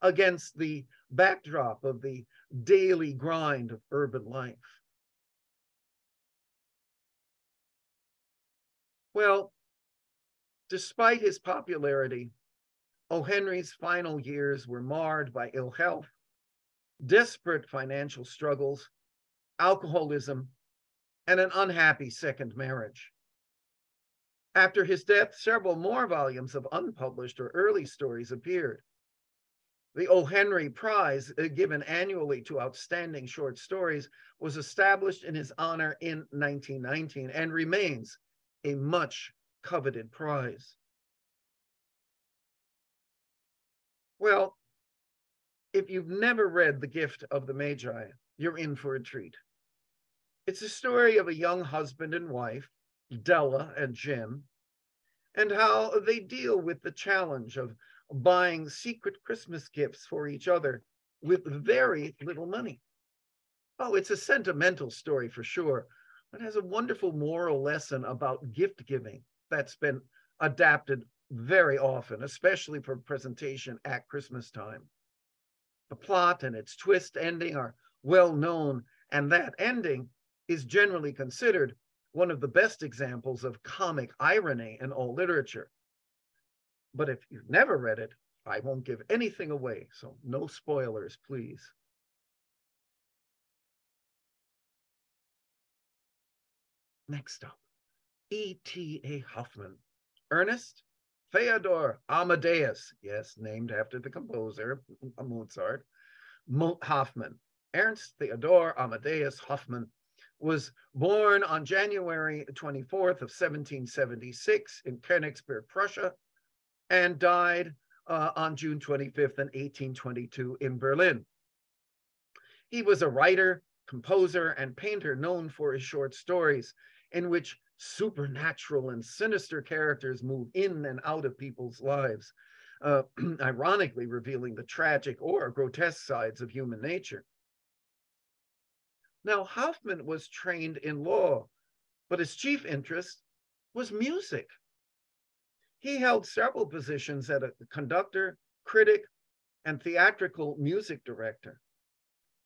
against the backdrop of the daily grind of urban life. Well, despite his popularity, O. Henry's final years were marred by ill health, desperate financial struggles, alcoholism, and an unhappy second marriage. After his death, several more volumes of unpublished or early stories appeared. The O. Henry Prize, uh, given annually to outstanding short stories, was established in his honor in 1919 and remains a much coveted prize. Well, if you've never read The Gift of the Magi, you're in for a treat. It's a story of a young husband and wife Della and Jim, and how they deal with the challenge of buying secret Christmas gifts for each other with very little money. Oh, it's a sentimental story for sure, but has a wonderful moral lesson about gift giving that's been adapted very often, especially for presentation at Christmas time. The plot and its twist ending are well known, and that ending is generally considered one of the best examples of comic irony in all literature. But if you've never read it, I won't give anything away, so no spoilers, please. Next up, E.T.A. Hoffmann, Ernest Theodor Amadeus, yes, named after the composer, uh, Mozart, Hoffmann. Ernst Theodor Amadeus Hoffmann was born on January 24th of 1776 in Königsberg, Prussia, and died uh, on June 25th in 1822 in Berlin. He was a writer, composer, and painter known for his short stories in which supernatural and sinister characters move in and out of people's lives, uh, ironically revealing the tragic or grotesque sides of human nature. Now, Hoffmann was trained in law, but his chief interest was music. He held several positions as a conductor, critic, and theatrical music director.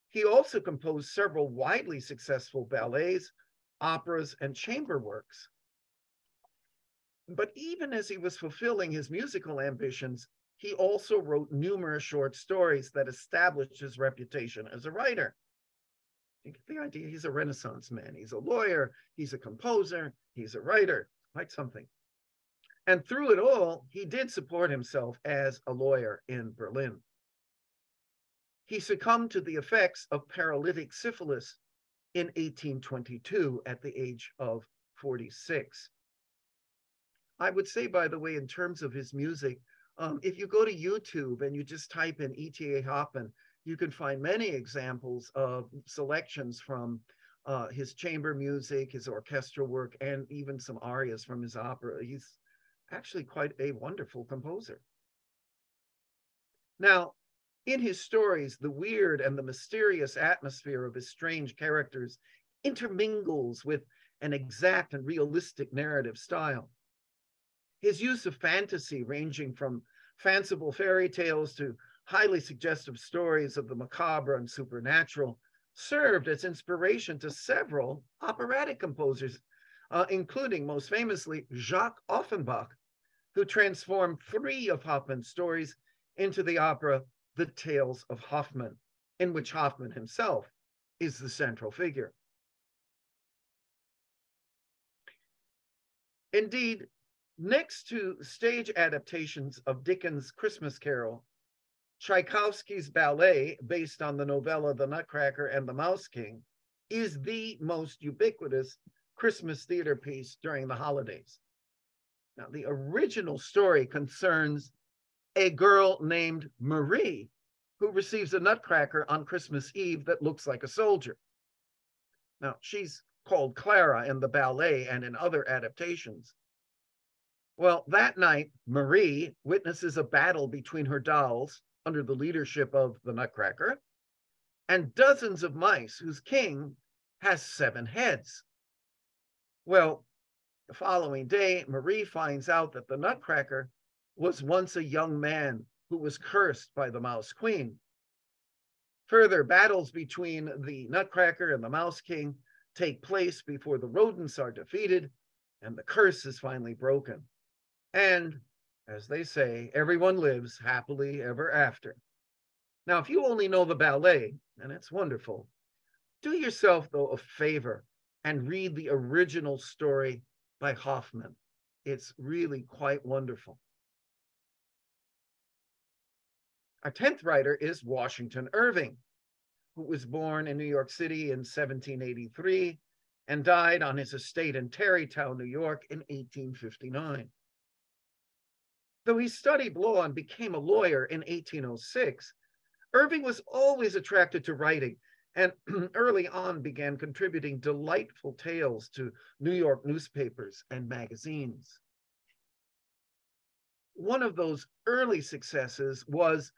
He also composed several widely successful ballets, operas, and chamber works. But even as he was fulfilling his musical ambitions, he also wrote numerous short stories that established his reputation as a writer. The idea. He's a Renaissance man. He's a lawyer. He's a composer. He's a writer. like something. And through it all, he did support himself as a lawyer in Berlin. He succumbed to the effects of paralytic syphilis in 1822 at the age of 46. I would say, by the way, in terms of his music, um, if you go to YouTube and you just type in E.T.A. Hoffmann, you can find many examples of selections from uh, his chamber music, his orchestral work, and even some arias from his opera. He's actually quite a wonderful composer. Now, in his stories, the weird and the mysterious atmosphere of his strange characters intermingles with an exact and realistic narrative style. His use of fantasy, ranging from fanciful fairy tales to highly suggestive stories of the macabre and supernatural, served as inspiration to several operatic composers, uh, including most famously Jacques Offenbach, who transformed three of Hoffmann's stories into the opera The Tales of Hoffmann, in which Hoffmann himself is the central figure. Indeed, next to stage adaptations of Dickens' Christmas Carol, Tchaikovsky's ballet, based on the novella The Nutcracker and the Mouse King, is the most ubiquitous Christmas theater piece during the holidays. Now, the original story concerns a girl named Marie who receives a nutcracker on Christmas Eve that looks like a soldier. Now, she's called Clara in the ballet and in other adaptations. Well, that night, Marie witnesses a battle between her dolls under the leadership of the Nutcracker and dozens of mice whose king has seven heads. Well, the following day, Marie finds out that the Nutcracker was once a young man who was cursed by the Mouse Queen. Further battles between the Nutcracker and the Mouse King take place before the rodents are defeated and the curse is finally broken. And as they say, everyone lives happily ever after. Now, if you only know the ballet, and it's wonderful, do yourself, though, a favor and read the original story by Hoffmann. It's really quite wonderful. Our 10th writer is Washington Irving, who was born in New York City in 1783 and died on his estate in Tarrytown, New York in 1859. Though he studied law and became a lawyer in 1806, Irving was always attracted to writing and early on began contributing delightful tales to New York newspapers and magazines. One of those early successes was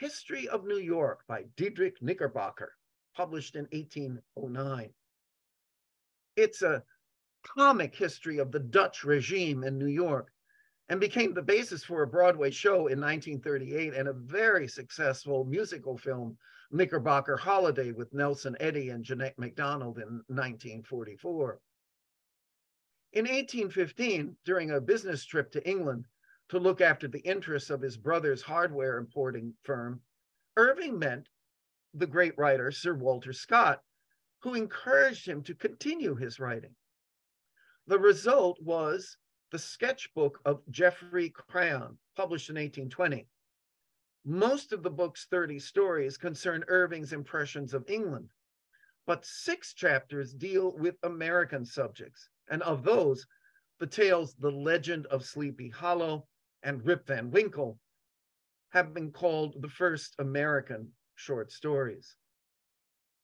History of New York by Diedrich Knickerbocker, published in 1809. It's a comic history of the Dutch regime in New York and became the basis for a Broadway show in 1938 and a very successful musical film, Knickerbocker Holiday, with Nelson Eddy and Jeanette MacDonald in 1944. In 1815, during a business trip to England to look after the interests of his brother's hardware importing firm, Irving met the great writer Sir Walter Scott, who encouraged him to continue his writing. The result was the sketchbook of Geoffrey Crayon, published in 1820. Most of the book's 30 stories concern Irving's impressions of England, but six chapters deal with American subjects. And of those, the tales The Legend of Sleepy Hollow and Rip Van Winkle have been called the first American short stories.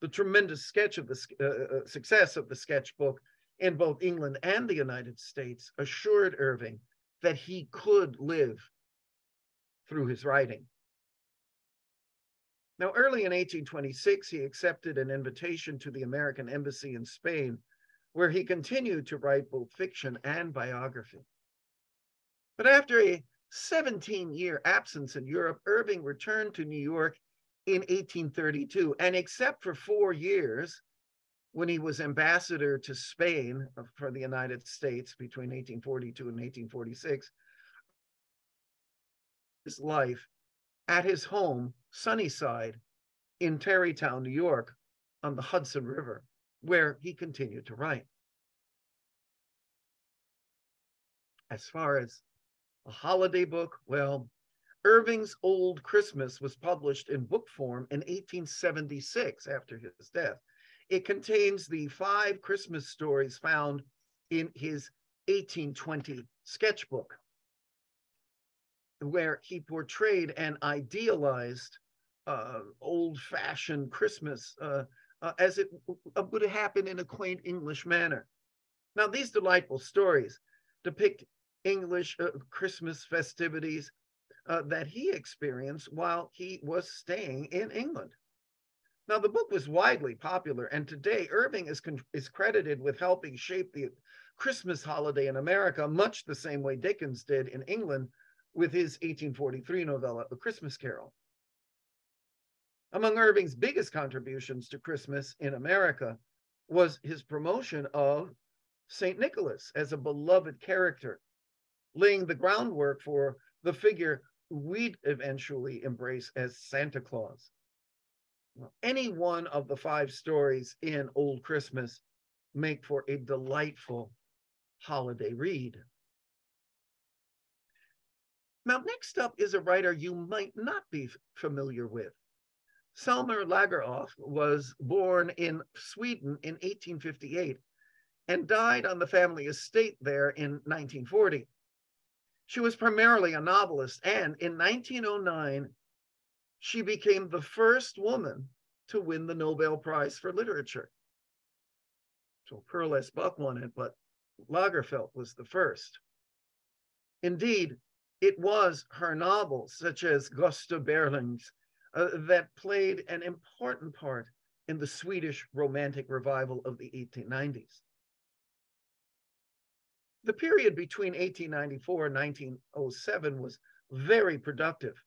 The tremendous sketch of the uh, uh success of the sketchbook in both England and the United States assured Irving that he could live through his writing. Now, early in 1826, he accepted an invitation to the American Embassy in Spain, where he continued to write both fiction and biography. But after a 17 year absence in Europe, Irving returned to New York in 1832, and except for four years, when he was ambassador to Spain uh, for the United States between 1842 and 1846, his life at his home, Sunnyside, in Tarrytown, New York, on the Hudson River, where he continued to write. As far as a holiday book, well, Irving's Old Christmas was published in book form in 1876 after his death It contains the five Christmas stories found in his 1820 sketchbook, where he portrayed an idealized uh, old fashioned Christmas uh, uh, as it would happen in a quaint English manner. Now, these delightful stories depict English uh, Christmas festivities uh, that he experienced while he was staying in England. Now, the book was widely popular, and today Irving is, is credited with helping shape the Christmas holiday in America, much the same way Dickens did in England with his 1843 novella, A Christmas Carol. Among Irving's biggest contributions to Christmas in America was his promotion of St. Nicholas as a beloved character, laying the groundwork for the figure we'd eventually embrace as Santa Claus. Any one of the five stories in Old Christmas make for a delightful holiday read. Now, next up is a writer you might not be familiar with. Selma Lagerlöf was born in Sweden in 1858 and died on the family estate there in 1940. She was primarily a novelist, and in 1909, she became the first woman to win the Nobel Prize for Literature. So Pearl S. Buck won it, but Lagerfeld was the first. Indeed, it was her novels, such as Gösta Berling's, uh, that played an important part in the Swedish Romantic revival of the 1890s. The period between 1894 and 1907 was very productive.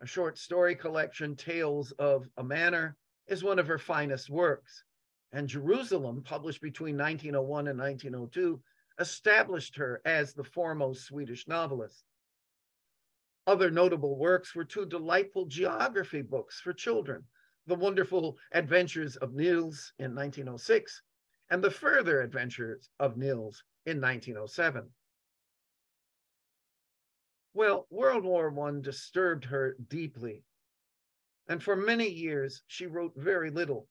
A short story collection, Tales of a Manor, is one of her finest works. And Jerusalem, published between 1901 and 1902, established her as the foremost Swedish novelist. Other notable works were two delightful geography books for children The Wonderful Adventures of Nils in 1906 and The Further Adventures of Nils in 1907. Well, World War I disturbed her deeply. And for many years, she wrote very little.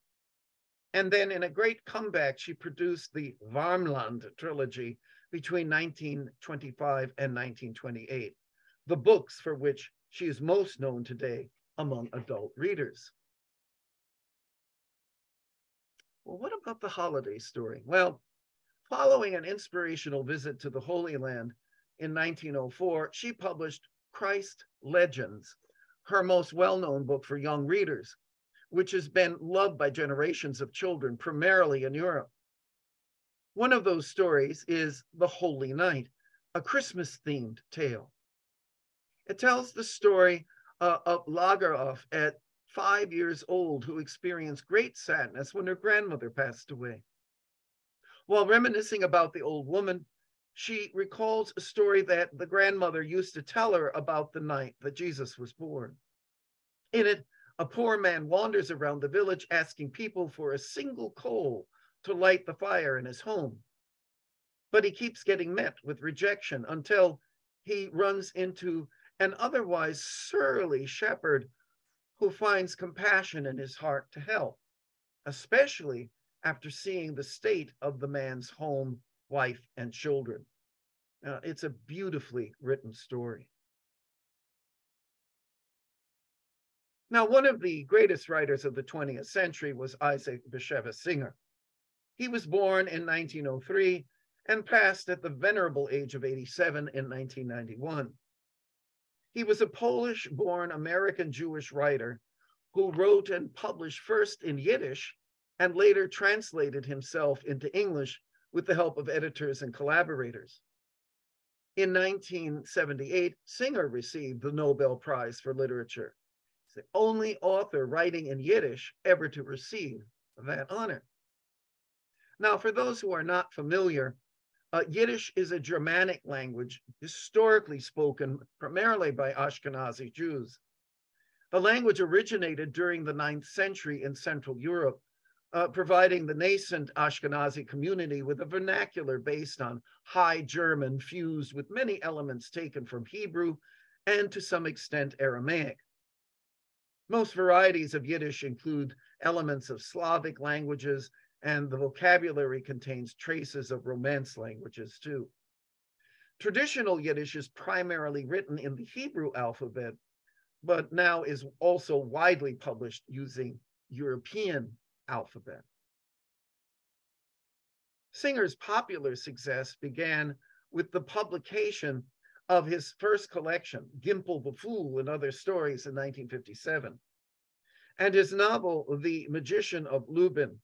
And then, in a great comeback, she produced the Varmland trilogy between 1925 and 1928, the books for which she is most known today among adult readers. Well, what about the holiday story? Well, Following an inspirational visit to the Holy Land in 1904, she published Christ Legends, her most well known book for young readers, which has been loved by generations of children, primarily in Europe. One of those stories is The Holy Night, a Christmas themed tale. It tells the story uh, of Lagerlöf at five years old who experienced great sadness when her grandmother passed away. While reminiscing about the old woman, she recalls a story that the grandmother used to tell her about the night that Jesus was born. In it, a poor man wanders around the village asking people for a single coal to light the fire in his home. But he keeps getting met with rejection until he runs into an otherwise surly shepherd who finds compassion in his heart to help, especially after seeing the state of the man's home, wife, and children. Uh, it's a beautifully written story. Now, one of the greatest writers of the 20th century was Isaac Bashevis Singer. He was born in 1903 and passed at the venerable age of 87 in 1991. He was a Polish born American Jewish writer who wrote and published first in Yiddish and later translated himself into English with the help of editors and collaborators. In 1978, Singer received the Nobel Prize for Literature. He's the only author writing in Yiddish ever to receive that honor. Now, for those who are not familiar, uh, Yiddish is a Germanic language historically spoken primarily by Ashkenazi Jews. The language originated during the ninth century in Central Europe uh, providing the nascent Ashkenazi community with a vernacular based on High German fused with many elements taken from Hebrew and to some extent Aramaic. Most varieties of Yiddish include elements of Slavic languages, and the vocabulary contains traces of Romance languages too. Traditional Yiddish is primarily written in the Hebrew alphabet, but now is also widely published using European alphabet. Singer's popular success began with the publication of his first collection, Gimpel the Fool and Other Stories in 1957, and his novel, The Magician of Lublin,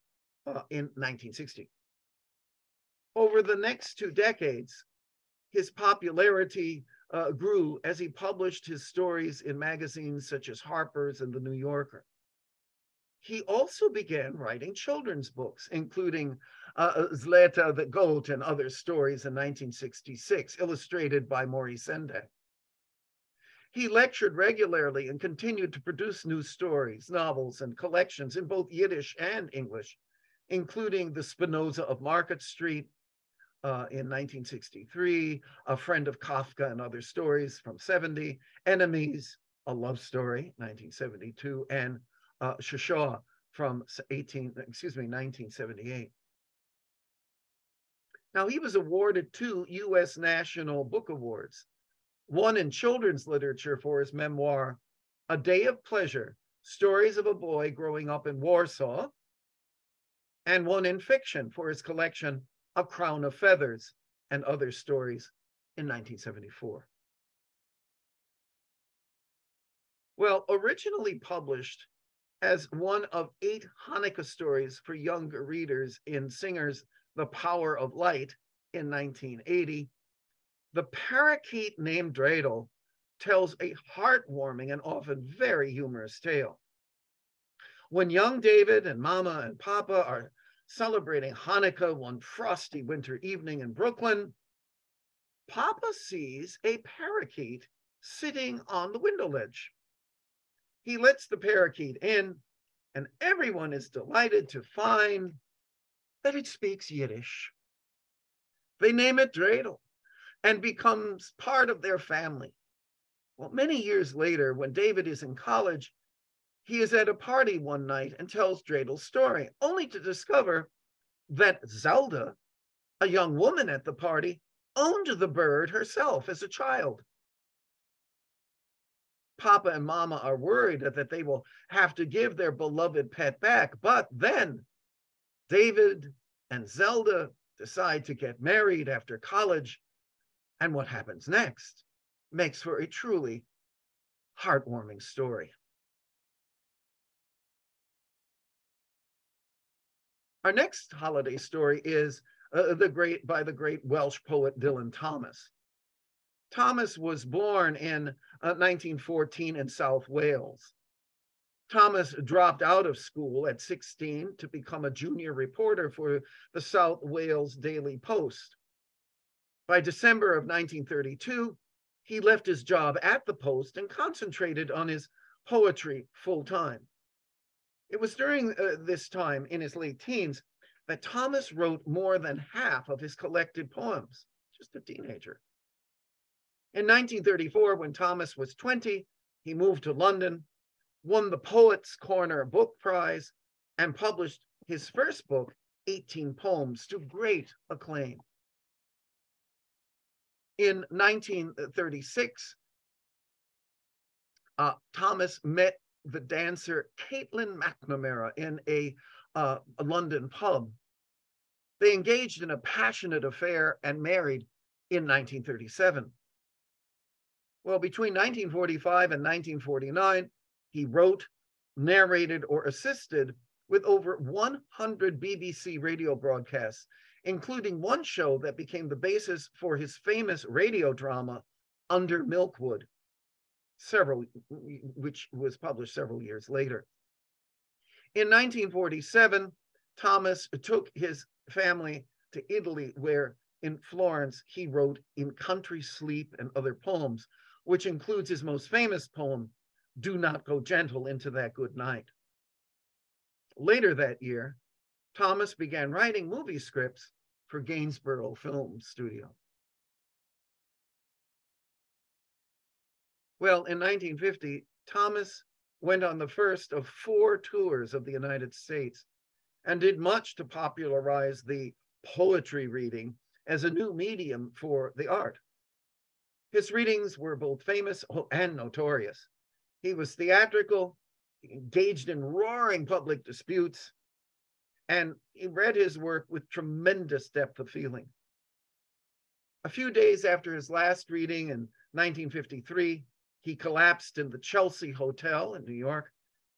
uh, in 1960. Over the next two decades, his popularity uh, grew as he published his stories in magazines such as Harper's and The New Yorker. He also began writing children's books, including uh, Zlateh the Goat and other stories in 1966, illustrated by Maurice Sendak. He lectured regularly and continued to produce new stories, novels, and collections in both Yiddish and English, including The Spinoza of Market Street uh, in 1963, A Friend of Kafka and Other Stories from 70, Enemies, A Love Story, 1972, and uh, from 18, excuse me, 1978. Now, he was awarded two U.S. National Book Awards, one in children's literature for his memoir, A Day of Pleasure Stories of a Boy Growing Up in Warsaw, and one in fiction for his collection, A Crown of Feathers and Other Stories in 1974. Well, originally published as one of eight Hanukkah stories for younger readers in Singer's the Power of Light in 1980, the parakeet named Dreidel tells a heartwarming and often very humorous tale. When young David and Mama and Papa are celebrating Hanukkah one frosty winter evening in Brooklyn, Papa sees a parakeet sitting on the window ledge. He lets the parakeet in, and everyone is delighted to find that it speaks Yiddish. They name it Dreidel and becomes part of their family. Well, many years later, when David is in college, he is at a party one night and tells Dreidel's story, only to discover that Zelda, a young woman at the party, owned the bird herself as a child. Papa and Mama are worried that they will have to give their beloved pet back, but then David and Zelda decide to get married after college. And what happens next makes for a truly heartwarming story. Our next holiday story is uh, the great by the great Welsh poet Dylan Thomas. Thomas was born in uh, 1914 in South Wales. Thomas dropped out of school at 16 to become a junior reporter for the South Wales Daily Post. By December of 1932, he left his job at the Post and concentrated on his poetry full time. It was during uh, this time in his late teens that Thomas wrote more than half of his collected poems, just a teenager. In 1934, when Thomas was 20, he moved to London won the Poets Corner Book Prize, and published his first book, 18 Poems, to great acclaim. In 1936, uh, Thomas met the dancer Caitlin McNamara in a, uh, a London pub. They engaged in a passionate affair and married in 1937. Well, between 1945 and 1949, he wrote, narrated, or assisted with over 100 BBC radio broadcasts, including one show that became the basis for his famous radio drama, Under Milkwood, several, which was published several years later. In 1947, Thomas took his family to Italy, where in Florence he wrote In Country Sleep and Other Poems, which includes his most famous poem, do not go gentle into that good night. Later that year, Thomas began writing movie scripts for Gainsborough Film Studio. Well, in 1950, Thomas went on the first of four tours of the United States and did much to popularize the poetry reading as a new medium for the art. His readings were both famous oh, and notorious. He was theatrical, engaged in roaring public disputes, and he read his work with tremendous depth of feeling. A few days after his last reading in 1953, he collapsed in the Chelsea Hotel in New York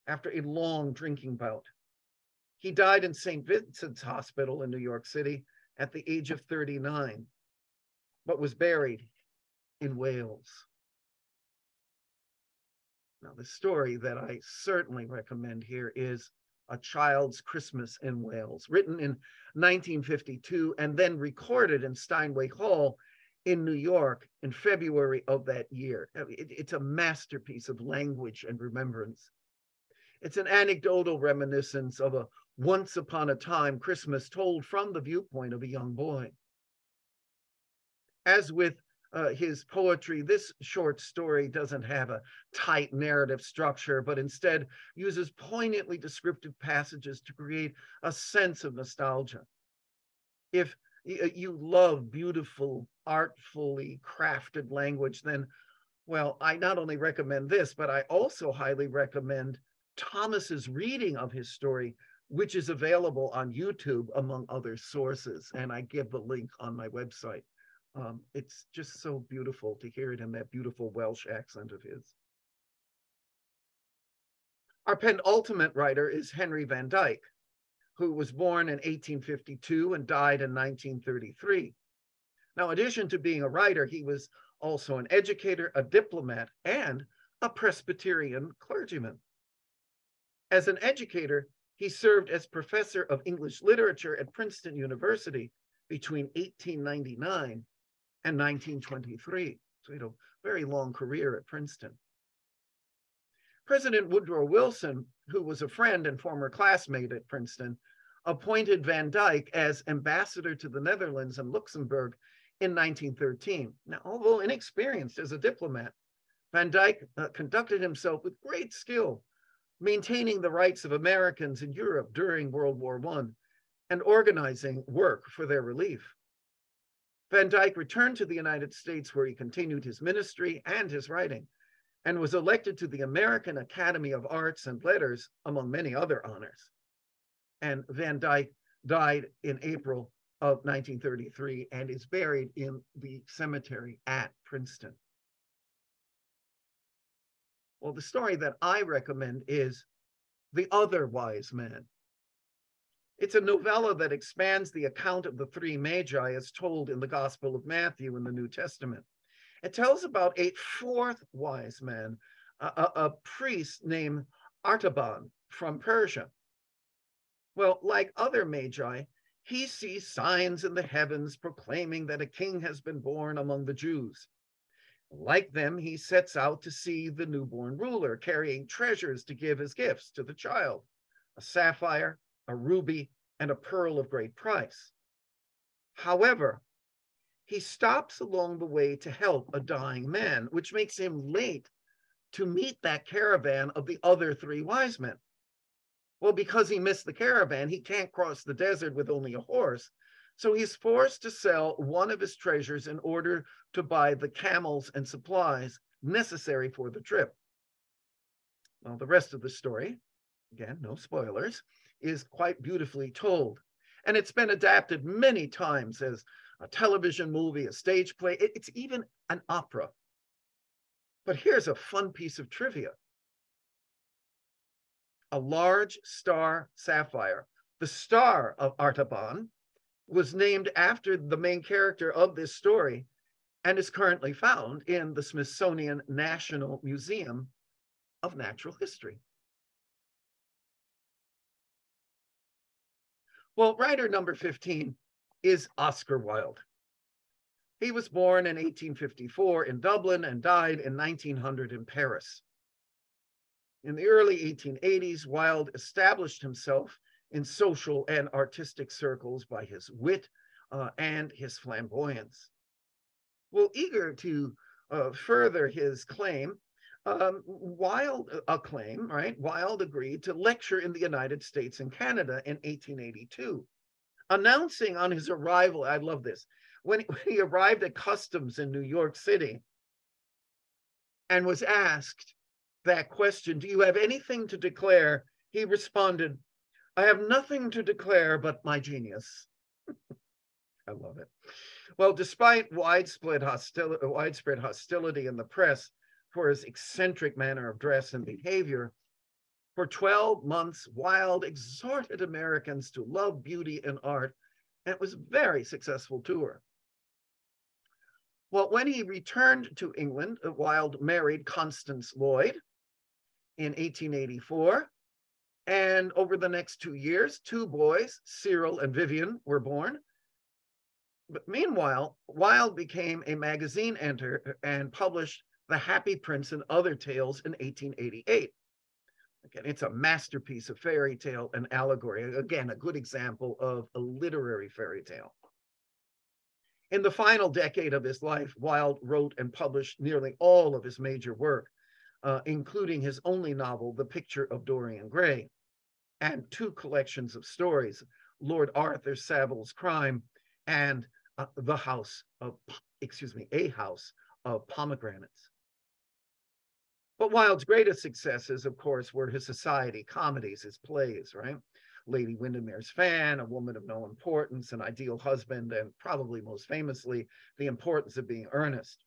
after a long drinking bout. He died in St. Vincent's Hospital in New York City at the age of 39, but was buried in Wales. Now, the story that I certainly recommend here is A Child's Christmas in Wales, written in 1952 and then recorded in Steinway Hall in New York in February of that year. It, it's a masterpiece of language and remembrance. It's an anecdotal reminiscence of a once upon a time Christmas told from the viewpoint of a young boy. As with uh, his poetry, this short story doesn't have a tight narrative structure, but instead uses poignantly descriptive passages to create a sense of nostalgia. If uh, you love beautiful, artfully crafted language, then, well, I not only recommend this, but I also highly recommend Thomas's reading of his story, which is available on YouTube among other sources. And I give the link on my website. Um, it's just so beautiful to hear it in that beautiful Welsh accent of his. Our penultimate writer is Henry Van Dyke, who was born in 1852 and died in 1933. Now, in addition to being a writer, he was also an educator, a diplomat, and a Presbyterian clergyman. As an educator, he served as professor of English literature at Princeton University between 1899 and 1923. So he had a very long career at Princeton. President Woodrow Wilson, who was a friend and former classmate at Princeton, appointed Van Dyke as ambassador to the Netherlands and Luxembourg in 1913. Now, although inexperienced as a diplomat, Van Dyke uh, conducted himself with great skill maintaining the rights of Americans in Europe during World War I and organizing work for their relief. Van Dyke returned to the United States where he continued his ministry and his writing and was elected to the American Academy of Arts and Letters, among many other honors. And Van Dyke died in April of 1933 and is buried in the cemetery at Princeton. Well, the story that I recommend is The Other Wise Man. It's a novella that expands the account of the three magi as told in the Gospel of Matthew in the New Testament. It tells about a fourth wise man, a, a, a priest named Artaban from Persia. Well, like other magi, he sees signs in the heavens proclaiming that a king has been born among the Jews. Like them, he sets out to see the newborn ruler, carrying treasures to give as gifts to the child a sapphire, a ruby, and a pearl of great price. However, he stops along the way to help a dying man, which makes him late to meet that caravan of the other three wise men. Well, because he missed the caravan, he can't cross the desert with only a horse. So he's forced to sell one of his treasures in order to buy the camels and supplies necessary for the trip. Well, the rest of the story, again, no spoilers, is quite beautifully told. And it's been adapted many times as a television movie, a stage play, it's even an opera. But here's a fun piece of trivia. A large star sapphire, the star of Artaban, was named after the main character of this story and is currently found in the Smithsonian National Museum of Natural History. Well, writer number 15 is Oscar Wilde. He was born in 1854 in Dublin and died in 1900 in Paris. In the early 1880s, Wilde established himself in social and artistic circles by his wit uh, and his flamboyance. Well, eager to uh, further his claim, um, Wilde acclaim, right? Wilde agreed to lecture in the United States and Canada in 1882, announcing on his arrival, I love this, when, when he arrived at customs in New York City and was asked that question, do you have anything to declare? He responded, I have nothing to declare but my genius. I love it. Well, despite widespread hostility, widespread hostility in the press for his eccentric manner of dress and behavior, for 12 months, Wilde exhorted Americans to love beauty and art, and it was a very successful tour. Well, when he returned to England, uh, Wilde married Constance Lloyd in 1884. And over the next two years, two boys, Cyril and Vyvyan, were born. But meanwhile, Wilde became a magazine editor and published The Happy Prince and Other Tales in 1888. Again, it's a masterpiece of fairy tale and allegory. Again, a good example of a literary fairy tale. In the final decade of his life, Wilde wrote and published nearly all of his major work, uh, including his only novel, The Picture of Dorian Gray, and two collections of stories, Lord Arthur Savile's Crime and uh, The House of, excuse me, A House of Pomegranates. But Wilde's greatest successes, of course, were his society comedies, his plays, right? Lady Windermere's Fan, A Woman of No Importance, An Ideal Husband, and probably most famously, The Importance of Being Earnest.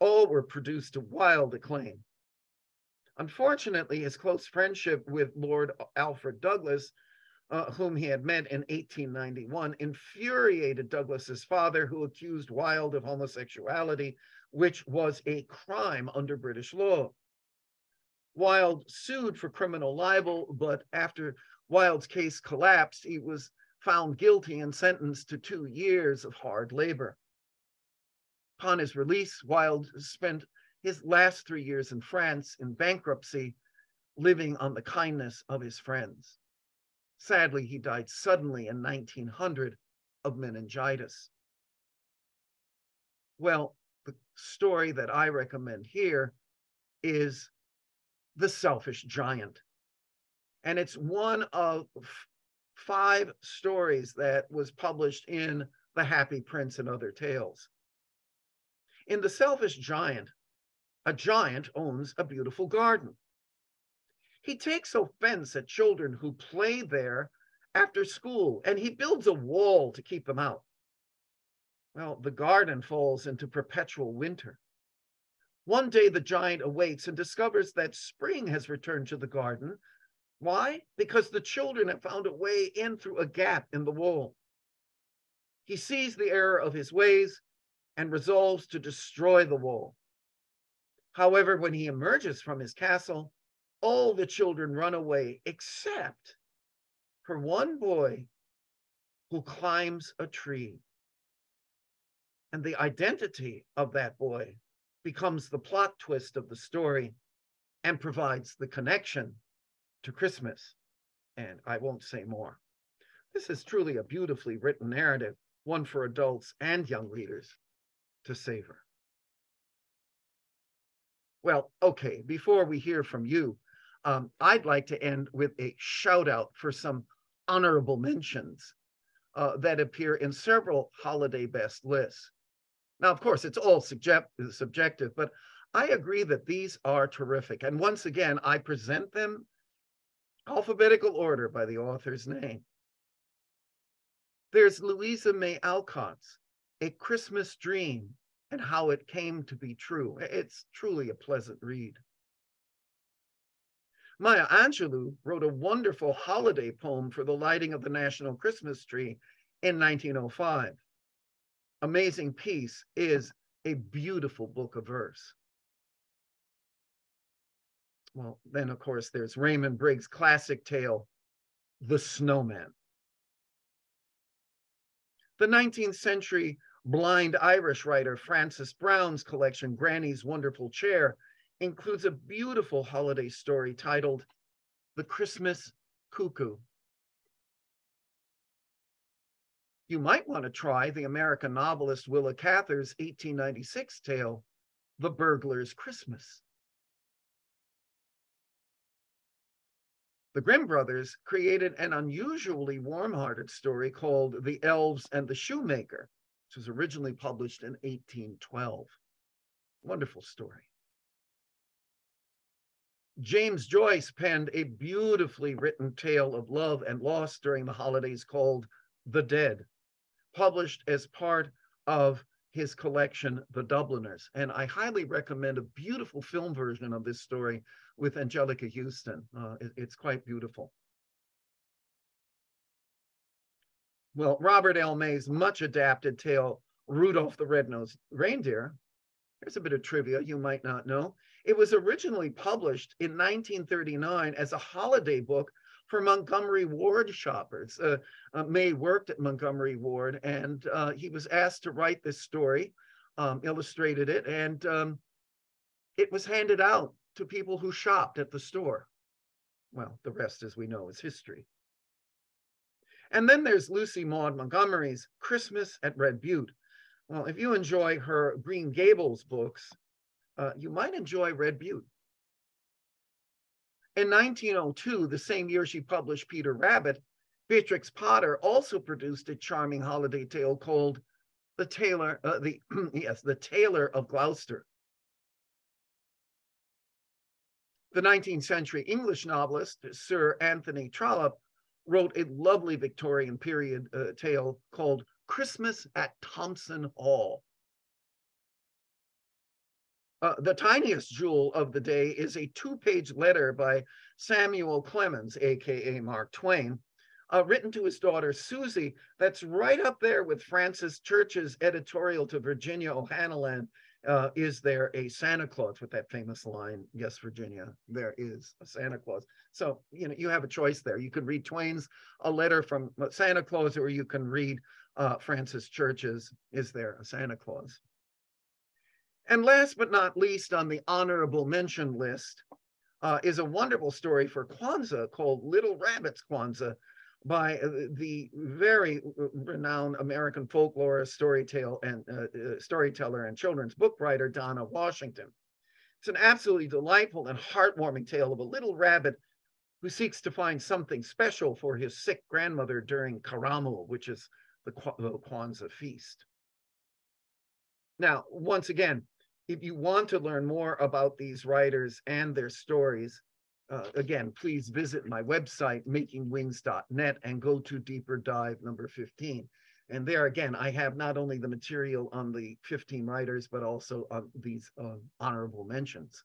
All were produced to wild acclaim. Unfortunately, his close friendship with Lord Alfred Douglas, uh, whom he had met in 1891, infuriated Douglas's father, who accused Wilde of homosexuality, which was a crime under British law. Wilde sued for criminal libel, but after Wilde's case collapsed, he was found guilty and sentenced to two years of hard labor. Upon his release, Wilde spent his last three years in France in bankruptcy, living on the kindness of his friends. Sadly, he died suddenly in 1900 of meningitis. Well, story that I recommend here is The Selfish Giant and it's one of five stories that was published in The Happy Prince and Other Tales. In The Selfish Giant, a giant owns a beautiful garden. He takes offense at children who play there after school, and he builds a wall to keep them out. Well, the garden falls into perpetual winter. One day, the giant awakes and discovers that spring has returned to the garden why? Because the children have found a way in through a gap in the wall. He sees the error of his ways and resolves to destroy the wall. However, when he emerges from his castle, all the children run away except for one boy who climbs a tree. And the identity of that boy becomes the plot twist of the story and provides the connection to Christmas. And I won't say more. This is truly a beautifully written narrative, one for adults and young readers to savor. Well, okay, before we hear from you, um, I'd like to end with a shout out for some honorable mentions uh, that appear in several holiday best lists. Now, of course, it's all subject subjective, but I agree that these are terrific. And once again, I present them alphabetical order by the author's name. There's Louisa May Alcott's A Christmas Dream and How It Came to Be True. It's truly a pleasant read. Maya Angelou wrote a wonderful holiday poem for the lighting of the National Christmas tree in 1905. Amazing Peace is a beautiful book of verse. Well, then, of course, there's Raymond Briggs' classic tale, The Snowman. The 19th century blind Irish writer Frances Browne's collection, Granny's Wonderful Chair, includes a beautiful holiday story titled The Christmas Cuckoo. you might want to try the American novelist Willa Cather's 1896 tale, The Burglar's Christmas. The Grimm brothers created an unusually warm hearted story called The Elves and the Shoemaker, which was originally published in 1812. Wonderful story. James Joyce penned a beautifully written tale of love and loss during the holidays called The Dead published as part of his collection, The Dubliners. And I highly recommend a beautiful film version of this story with Anjelica Huston. Uh, it, it's quite beautiful. Well, Robert L. May's much adapted tale, Rudolph the Red-Nosed Reindeer. Here's a bit of trivia you might not know. It was originally published in 1939 as a holiday book for Montgomery Ward shoppers. Uh, uh, May worked at Montgomery Ward and uh, he was asked to write this story, um, illustrated it, and um, it was handed out to people who shopped at the store. Well, the rest, as we know, is history. And then there's Lucy Maud Montgomery's Christmas at Red Butte. Well, if you enjoy her Green Gables books, uh, you might enjoy Red Butte. In 1902, the same year she published Peter Rabbit, Beatrix Potter also produced a charming holiday tale called The Tailor, uh, the yes, The Tailor of Gloucester. The 19th century English novelist, Sir Anthony Trollope, wrote a lovely Victorian period uh, tale called Christmas at Thompson Hall. Uh, the tiniest jewel of the day is a two-page letter by Samuel Clemens, aka Mark Twain, uh, written to his daughter Susie. That's right up there with Francis Church's editorial to Virginia O'Hanlon. Uh, is there a Santa Claus with that famous line? Yes, Virginia, there is a Santa Claus. So you know you have a choice there. You could read Twain's a letter from Santa Claus, or you can read uh, Francis Church's "Is There a Santa Claus?" And last but not least on the honorable mention list uh, is a wonderful story for Kwanzaa called Little Rabbit's Kwanzaa by uh, the very renowned American folklorist, storyteller, and uh, uh, storyteller and children's book writer Donna Washington. It's an absolutely delightful and heartwarming tale of a little rabbit who seeks to find something special for his sick grandmother during Karamu, which is the Kwanzaa feast. Now, once again, if you want to learn more about these writers and their stories, uh, again, please visit my website, makingwings.net, and go to Deeper Dive number 15. And there again, I have not only the material on the 15 writers, but also on these uh, honorable mentions.